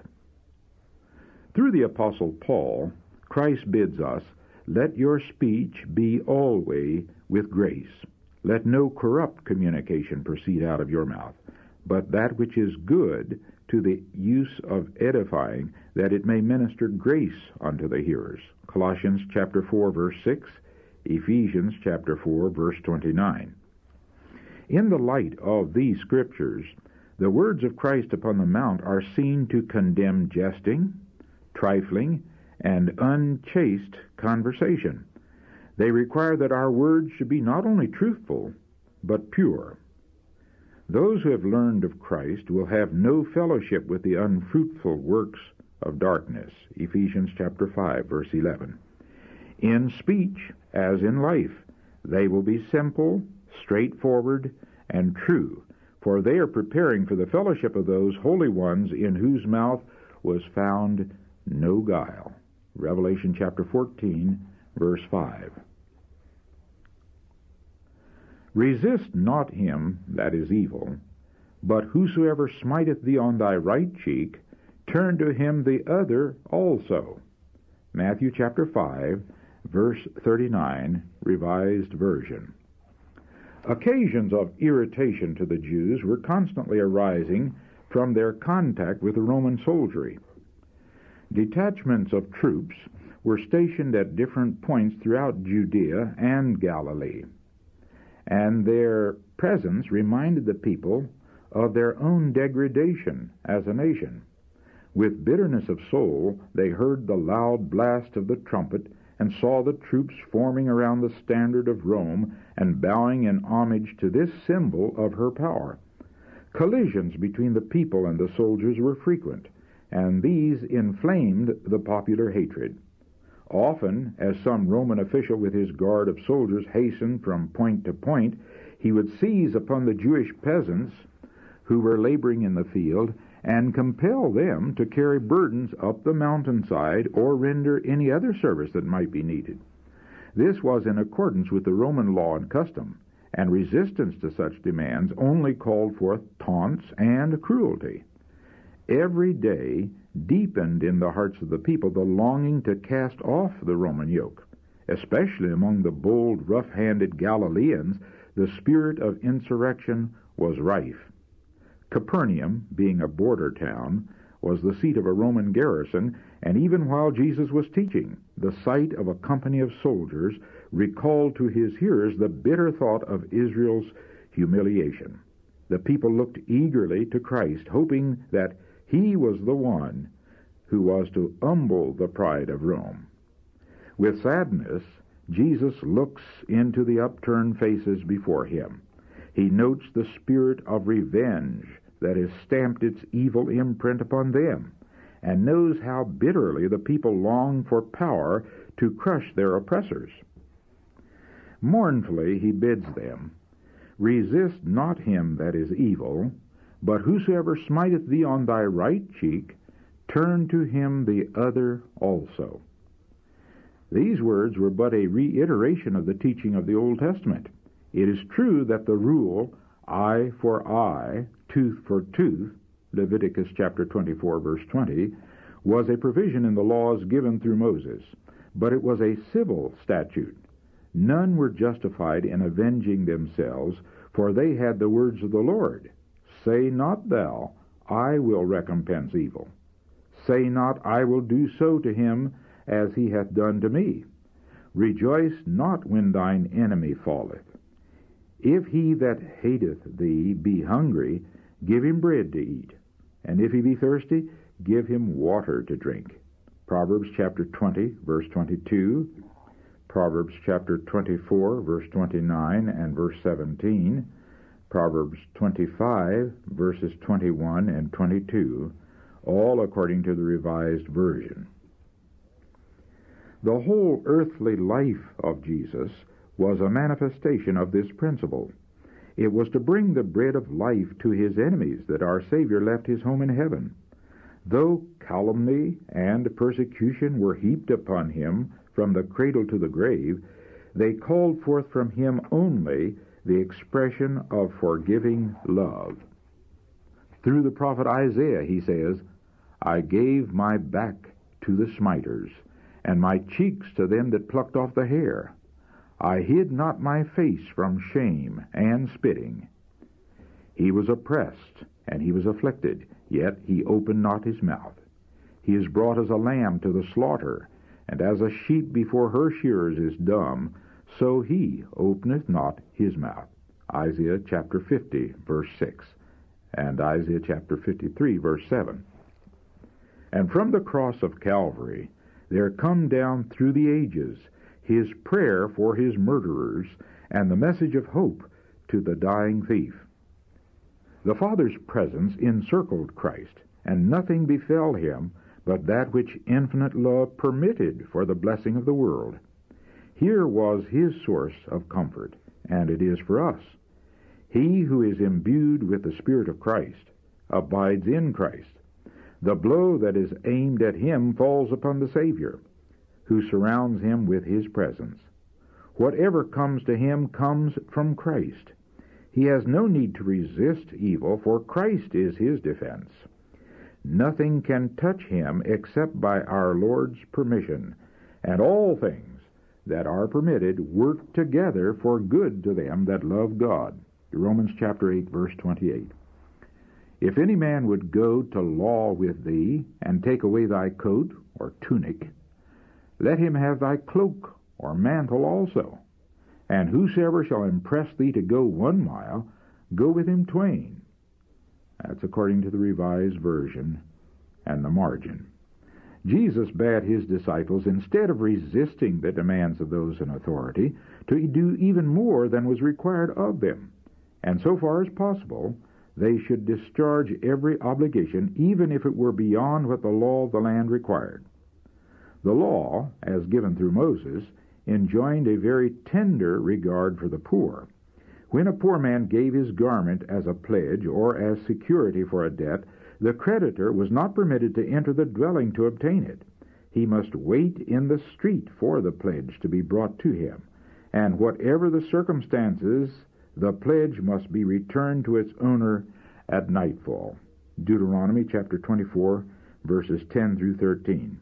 S2: Through the Apostle Paul, Christ bids us Let your speech be always with grace. Let no corrupt communication proceed out of your mouth, but that which is good to the use of edifying, that it may minister grace unto the hearers. Colossians chapter 4 verse 6, Ephesians chapter 4 verse 29. In the light of these scriptures, the words of Christ upon the Mount are seen to condemn jesting, trifling, and unchaste conversation. They require that our words should be not only truthful, but pure. Those who have learned of Christ will have no fellowship with the unfruitful works of darkness. Ephesians chapter 5 verse 11. In speech as in life, they will be simple, straightforward, and true, for they are preparing for the fellowship of those holy ones in whose mouth was found no guile. Revelation chapter 14 verse 5. Resist not him that is evil, but whosoever smiteth thee on thy right cheek, turn to him the other also. Matthew chapter 5, verse 39, Revised Version. Occasions of irritation to the Jews were constantly arising from their contact with the Roman soldiery. Detachments of troops were stationed at different points throughout Judea and Galilee and their presence reminded the people of their own degradation as a nation. With bitterness of soul, they heard the loud blast of the trumpet and saw the troops forming around the standard of Rome and bowing in homage to this symbol of her power. Collisions between the people and the soldiers were frequent, and these inflamed the popular hatred. Often, as some Roman official with his guard of soldiers hastened from point to point, he would seize upon the Jewish peasants who were laboring in the field and compel them to carry burdens up the mountainside or render any other service that might be needed. This was in accordance with the Roman law and custom, and resistance to such demands only called forth taunts and cruelty. Every day deepened in the hearts of the people the longing to cast off the Roman yoke. Especially among the bold, rough handed Galileans, the spirit of insurrection was rife. Capernaum, being a border town, was the seat of a Roman garrison, and even while Jesus was teaching, the sight of a company of soldiers recalled to his hearers the bitter thought of Israel's humiliation. The people looked eagerly to Christ, hoping that he was the one who was to humble the pride of Rome. With sadness, Jesus looks into the upturned faces before him. He notes the spirit of revenge that has stamped its evil imprint upon them, and knows how bitterly the people long for power to crush their oppressors. Mournfully he bids them, Resist not him that is evil, but whosoever smiteth thee on thy right cheek, turn to him the other also. These words were but a reiteration of the teaching of the Old Testament. It is true that the rule, eye for eye, tooth for tooth, Leviticus chapter 24 verse 20, was a provision in the laws given through Moses, but it was a civil statute. None were justified in avenging themselves, for they had the words of the Lord. Say not thou, I will recompense evil. Say not, I will do so to him as he hath done to me. Rejoice not when thine enemy falleth. If he that hateth thee be hungry, give him bread to eat. And if he be thirsty, give him water to drink. Proverbs chapter 20, verse 22. Proverbs chapter 24, verse 29 and verse 17. Proverbs 25, verses 21 and 22, all according to the Revised Version. The whole earthly life of Jesus was a manifestation of this principle. It was to bring the bread of life to his enemies that our Savior left his home in heaven. Though calumny and persecution were heaped upon him from the cradle to the grave, they called forth from him only the expression of forgiving love. Through the prophet Isaiah, he says, I gave my back to the smiters, and my cheeks to them that plucked off the hair. I hid not my face from shame and spitting. He was oppressed, and he was afflicted, yet he opened not his mouth. He is brought as a lamb to the slaughter, and as a sheep before her shearers is dumb, so he openeth not his mouth. Isaiah chapter 50, verse 6, and Isaiah chapter 53, verse 7. And from the cross of Calvary there come down through the ages his prayer for his murderers and the message of hope to the dying thief. The Father's presence encircled Christ, and nothing befell him but that which infinite love permitted for the blessing of the world. Here was his source of comfort, and it is for us. He who is imbued with the Spirit of Christ abides in Christ. The blow that is aimed at him falls upon the Savior, who surrounds him with his presence. Whatever comes to him comes from Christ. He has no need to resist evil, for Christ is his defense. Nothing can touch him except by our Lord's permission, and all things that are permitted work together for good to them that love God. Romans chapter 8 verse 28. If any man would go to law with thee, and take away thy coat, or tunic, let him have thy cloak, or mantle also. And whosoever shall impress thee to go one mile, go with him twain. That's according to the Revised Version and the margin. Jesus bade his disciples, instead of resisting the demands of those in authority, to do even more than was required of them. And so far as possible, they should discharge every obligation, even if it were beyond what the law of the land required. The law, as given through Moses, enjoined a very tender regard for the poor. When a poor man gave his garment as a pledge or as security for a debt, the creditor was not permitted to enter the dwelling to obtain it. He must wait in the street for the pledge to be brought to him, and whatever the circumstances, the pledge must be returned to its owner at nightfall. Deuteronomy chapter 24, verses 10 through 13.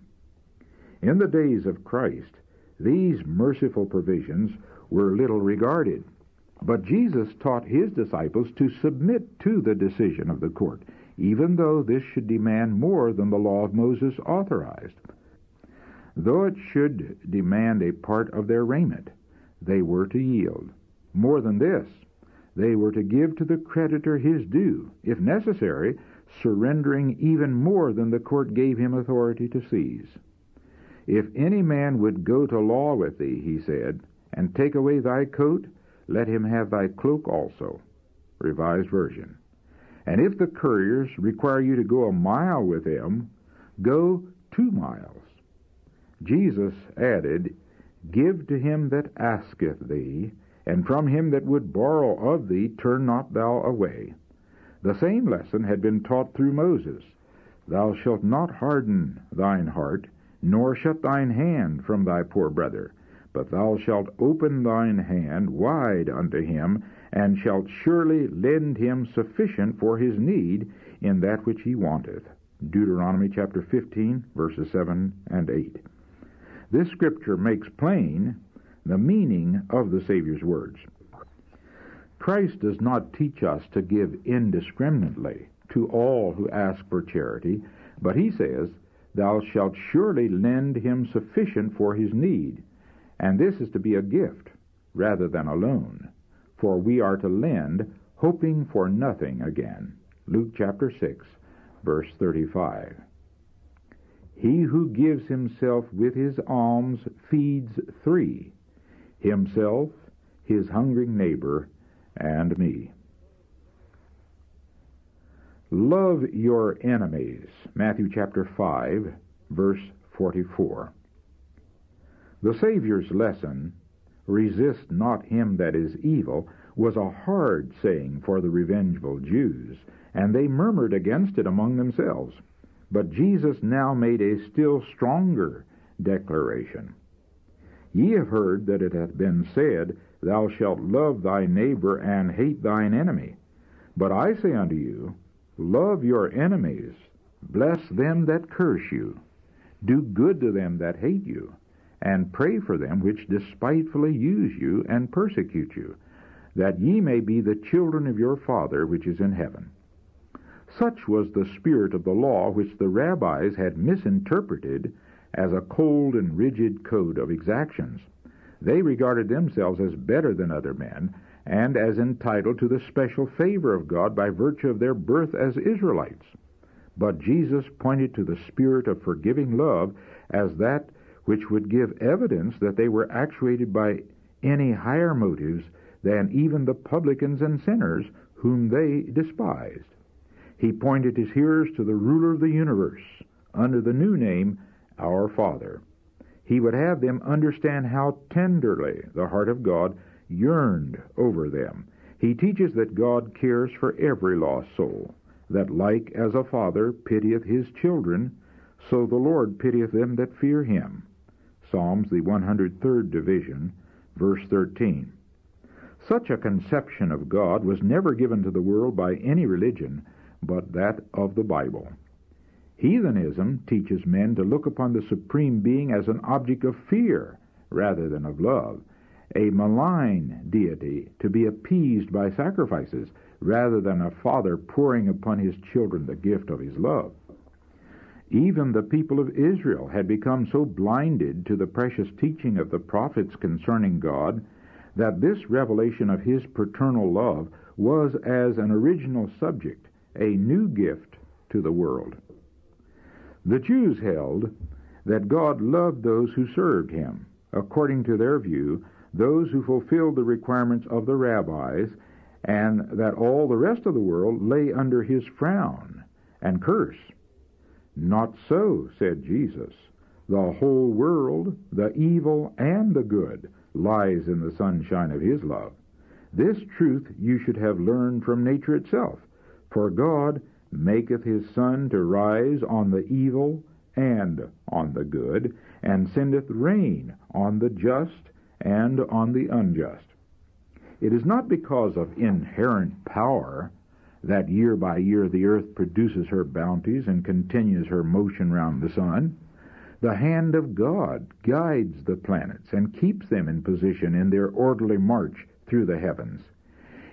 S2: In the days of Christ, these merciful provisions were little regarded. But Jesus taught his disciples to submit to the decision of the court, even though this should demand more than the law of Moses authorized. Though it should demand a part of their raiment, they were to yield. More than this, they were to give to the creditor his due, if necessary, surrendering even more than the court gave him authority to seize. If any man would go to law with thee, he said, and take away thy coat, let him have thy cloak also. Revised Version. And if the couriers require you to go a mile with them, go two miles. Jesus added, Give to him that asketh thee, and from him that would borrow of thee turn not thou away. The same lesson had been taught through Moses. Thou shalt not harden thine heart, nor shut thine hand from thy poor brother, but thou shalt open thine hand wide unto him, and shalt surely lend him sufficient for his need in that which he wanteth. Deuteronomy chapter 15, verses 7 and 8. This scripture makes plain the meaning of the Savior's words. Christ does not teach us to give indiscriminately to all who ask for charity, but he says, Thou shalt surely lend him sufficient for his need and this is to be a gift rather than a loan, for we are to lend, hoping for nothing again. Luke chapter 6, verse 35. He who gives himself with his alms feeds three himself, his hungering neighbor, and me. Love your enemies. Matthew chapter 5, verse 44. The Saviour's lesson, resist not him that is evil, was a hard saying for the revengeful Jews, and they murmured against it among themselves. But Jesus now made a still stronger declaration. Ye have heard that it hath been said, Thou shalt love thy neighbor and hate thine enemy. But I say unto you, Love your enemies, bless them that curse you, Do good to them that hate you, and pray for them which despitefully use you and persecute you, that ye may be the children of your Father which is in heaven. Such was the spirit of the law which the rabbis had misinterpreted as a cold and rigid code of exactions. They regarded themselves as better than other men, and as entitled to the special favor of God by virtue of their birth as Israelites. But Jesus pointed to the spirit of forgiving love as that which would give evidence that they were actuated by any higher motives than even the publicans and sinners whom they despised. He pointed his hearers to the ruler of the universe under the new name, Our Father. He would have them understand how tenderly the heart of God yearned over them. He teaches that God cares for every lost soul, that like as a father pitieth his children, so the Lord pitieth them that fear him. Psalms, the 103rd division, verse 13. Such a conception of God was never given to the world by any religion but that of the Bible. Heathenism teaches men to look upon the Supreme Being as an object of fear rather than of love, a malign deity to be appeased by sacrifices rather than a father pouring upon his children the gift of his love. Even the people of Israel had become so blinded to the precious teaching of the prophets concerning God that this revelation of his paternal love was as an original subject a new gift to the world. The Jews held that God loved those who served him. According to their view, those who fulfilled the requirements of the rabbis, and that all the rest of the world lay under his frown and curse. Not so, said Jesus. The whole world, the evil and the good, lies in the sunshine of his love. This truth you should have learned from nature itself, for God maketh his sun to rise on the evil and on the good, and sendeth rain on the just and on the unjust. It is not because of inherent power that year by year the earth produces her bounties and continues her motion round the sun. The hand of God guides the planets and keeps them in position in their orderly march through the heavens.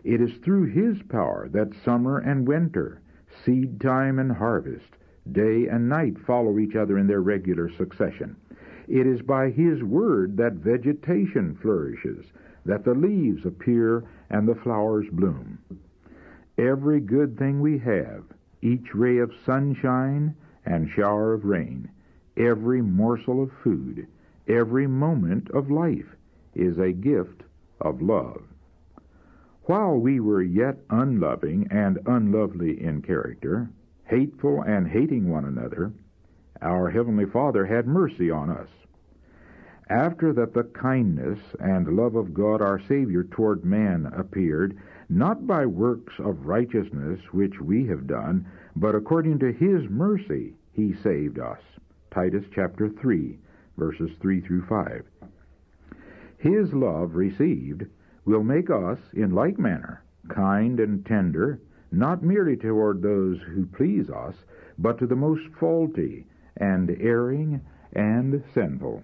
S2: It is through His power that summer and winter, seed time and harvest, day and night follow each other in their regular succession. It is by His word that vegetation flourishes, that the leaves appear and the flowers bloom. Every good thing we have, each ray of sunshine and shower of rain, every morsel of food, every moment of life is a gift of love. While we were yet unloving and unlovely in character, hateful and hating one another, our Heavenly Father had mercy on us. After that the kindness and love of God our Savior toward man appeared, not by works of righteousness which we have done, but according to His mercy He saved us. Titus chapter 3, verses 3 through 5. His love received will make us, in like manner, kind and tender, not merely toward those who please us, but to the most faulty and erring and sinful.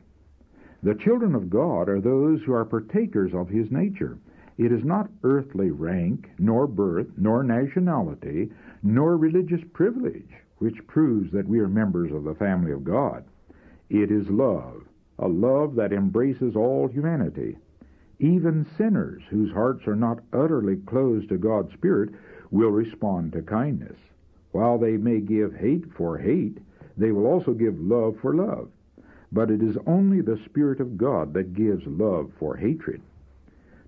S2: The children of God are those who are partakers of his nature. It is not earthly rank, nor birth, nor nationality, nor religious privilege which proves that we are members of the family of God. It is love, a love that embraces all humanity, even sinners whose hearts are not utterly closed to God's Spirit will respond to kindness. While they may give hate for hate, they will also give love for love. But it is only the Spirit of God that gives love for hatred.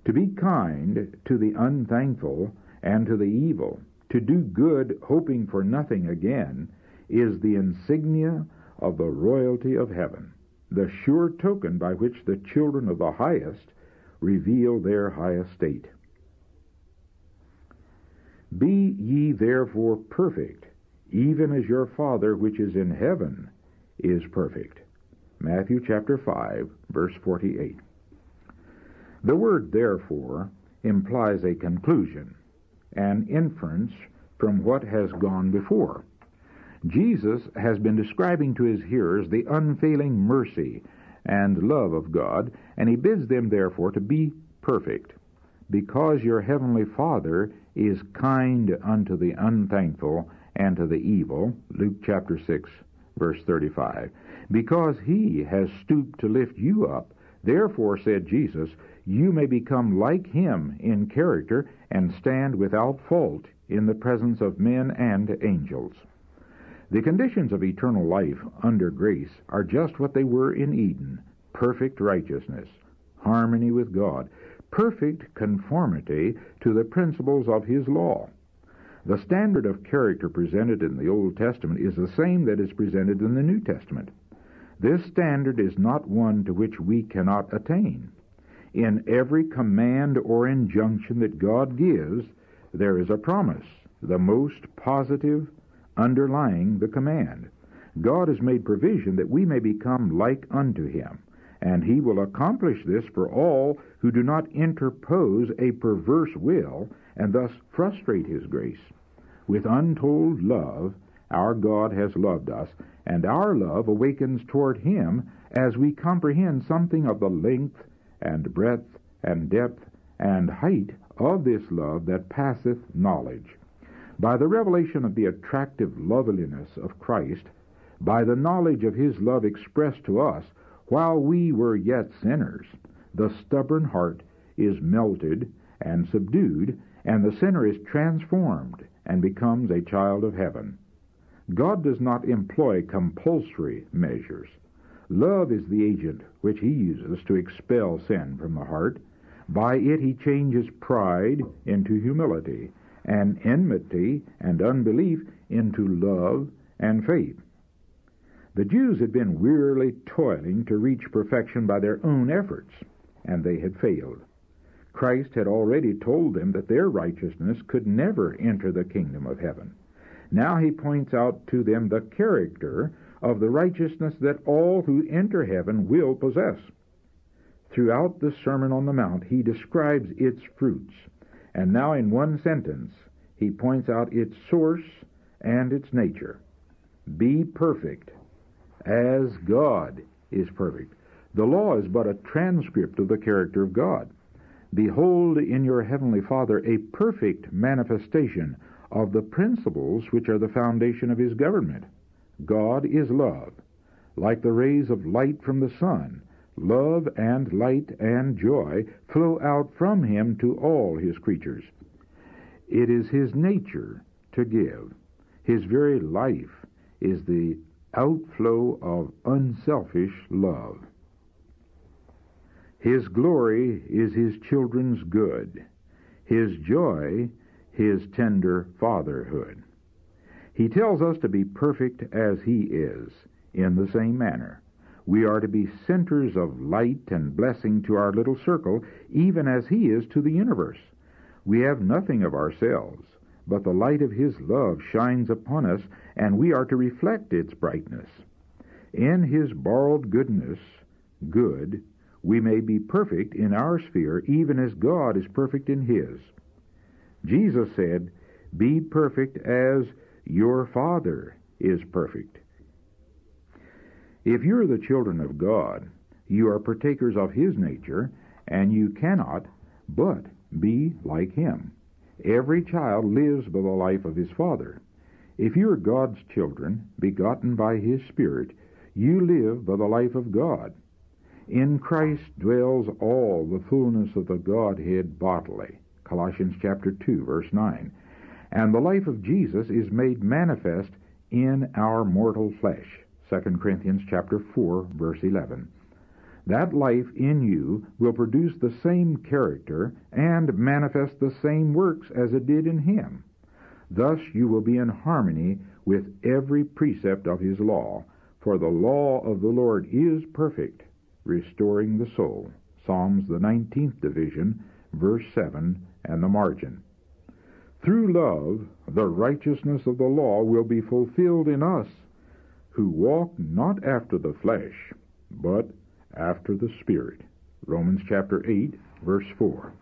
S2: To be kind to the unthankful and to the evil, to do good hoping for nothing again, is the insignia of the royalty of heaven, the sure token by which the children of the highest reveal their high estate. Be ye therefore perfect, even as your Father which is in heaven is perfect. Matthew chapter 5, verse 48. The word therefore implies a conclusion, an inference from what has gone before. Jesus has been describing to his hearers the unfailing mercy and love of God, and he bids them therefore to be perfect, because your heavenly Father is kind unto the unthankful and to the evil. Luke chapter 6, verse 35. Because he has stooped to lift you up, therefore, said Jesus, you may become like him in character and stand without fault in the presence of men and angels. The conditions of eternal life under grace are just what they were in Eden perfect righteousness, harmony with God, perfect conformity to the principles of His law. The standard of character presented in the Old Testament is the same that is presented in the New Testament. This standard is not one to which we cannot attain. In every command or injunction that God gives, there is a promise, the most positive underlying the command. God has made provision that we may become like unto him, and he will accomplish this for all who do not interpose a perverse will and thus frustrate his grace. With untold love, our God has loved us, and our love awakens toward him as we comprehend something of the length and breadth and depth and height of this love that passeth knowledge. By the revelation of the attractive loveliness of Christ, by the knowledge of his love expressed to us while we were yet sinners, the stubborn heart is melted and subdued, and the sinner is transformed and becomes a child of heaven. God does not employ compulsory measures. Love is the agent which he uses to expel sin from the heart. By it he changes pride into humility, and enmity and unbelief into love and faith. The Jews had been wearily toiling to reach perfection by their own efforts, and they had failed. Christ had already told them that their righteousness could never enter the kingdom of heaven. Now he points out to them the character of the righteousness that all who enter heaven will possess. Throughout the Sermon on the Mount, he describes its fruits, and now in one sentence, he points out its source and its nature. Be perfect as God is perfect. The law is but a transcript of the character of God. Behold in your heavenly Father a perfect manifestation of the principles which are the foundation of his government. God is love. Like the rays of light from the sun, love and light and joy flow out from him to all his creatures. It is his nature to give. His very life is the outflow of unselfish love. His glory is his children's good. His joy, his tender fatherhood. He tells us to be perfect as he is, in the same manner. We are to be centers of light and blessing to our little circle, even as he is to the universe. We have nothing of ourselves, but the light of his love shines upon us, and we are to reflect its brightness. In his borrowed goodness, good, we may be perfect in our sphere, even as God is perfect in his. Jesus said, Be perfect as your Father is perfect. If you're the children of God, you are partakers of His nature, and you cannot but be like Him. Every child lives by the life of his Father. If you are God's children, begotten by His Spirit, you live by the life of God. In Christ dwells all the fullness of the Godhead bodily. Colossians chapter 2 verse 9 and the life of Jesus is made manifest in our mortal flesh. 2 Corinthians chapter 4 verse 11. That life in you will produce the same character and manifest the same works as it did in him. Thus you will be in harmony with every precept of his law, for the law of the Lord is perfect, restoring the soul. Psalms the 19th division, verse 7 and the margin. Through love, the righteousness of the law will be fulfilled in us, who walk not after the flesh, but after the Spirit. Romans chapter 8, verse 4.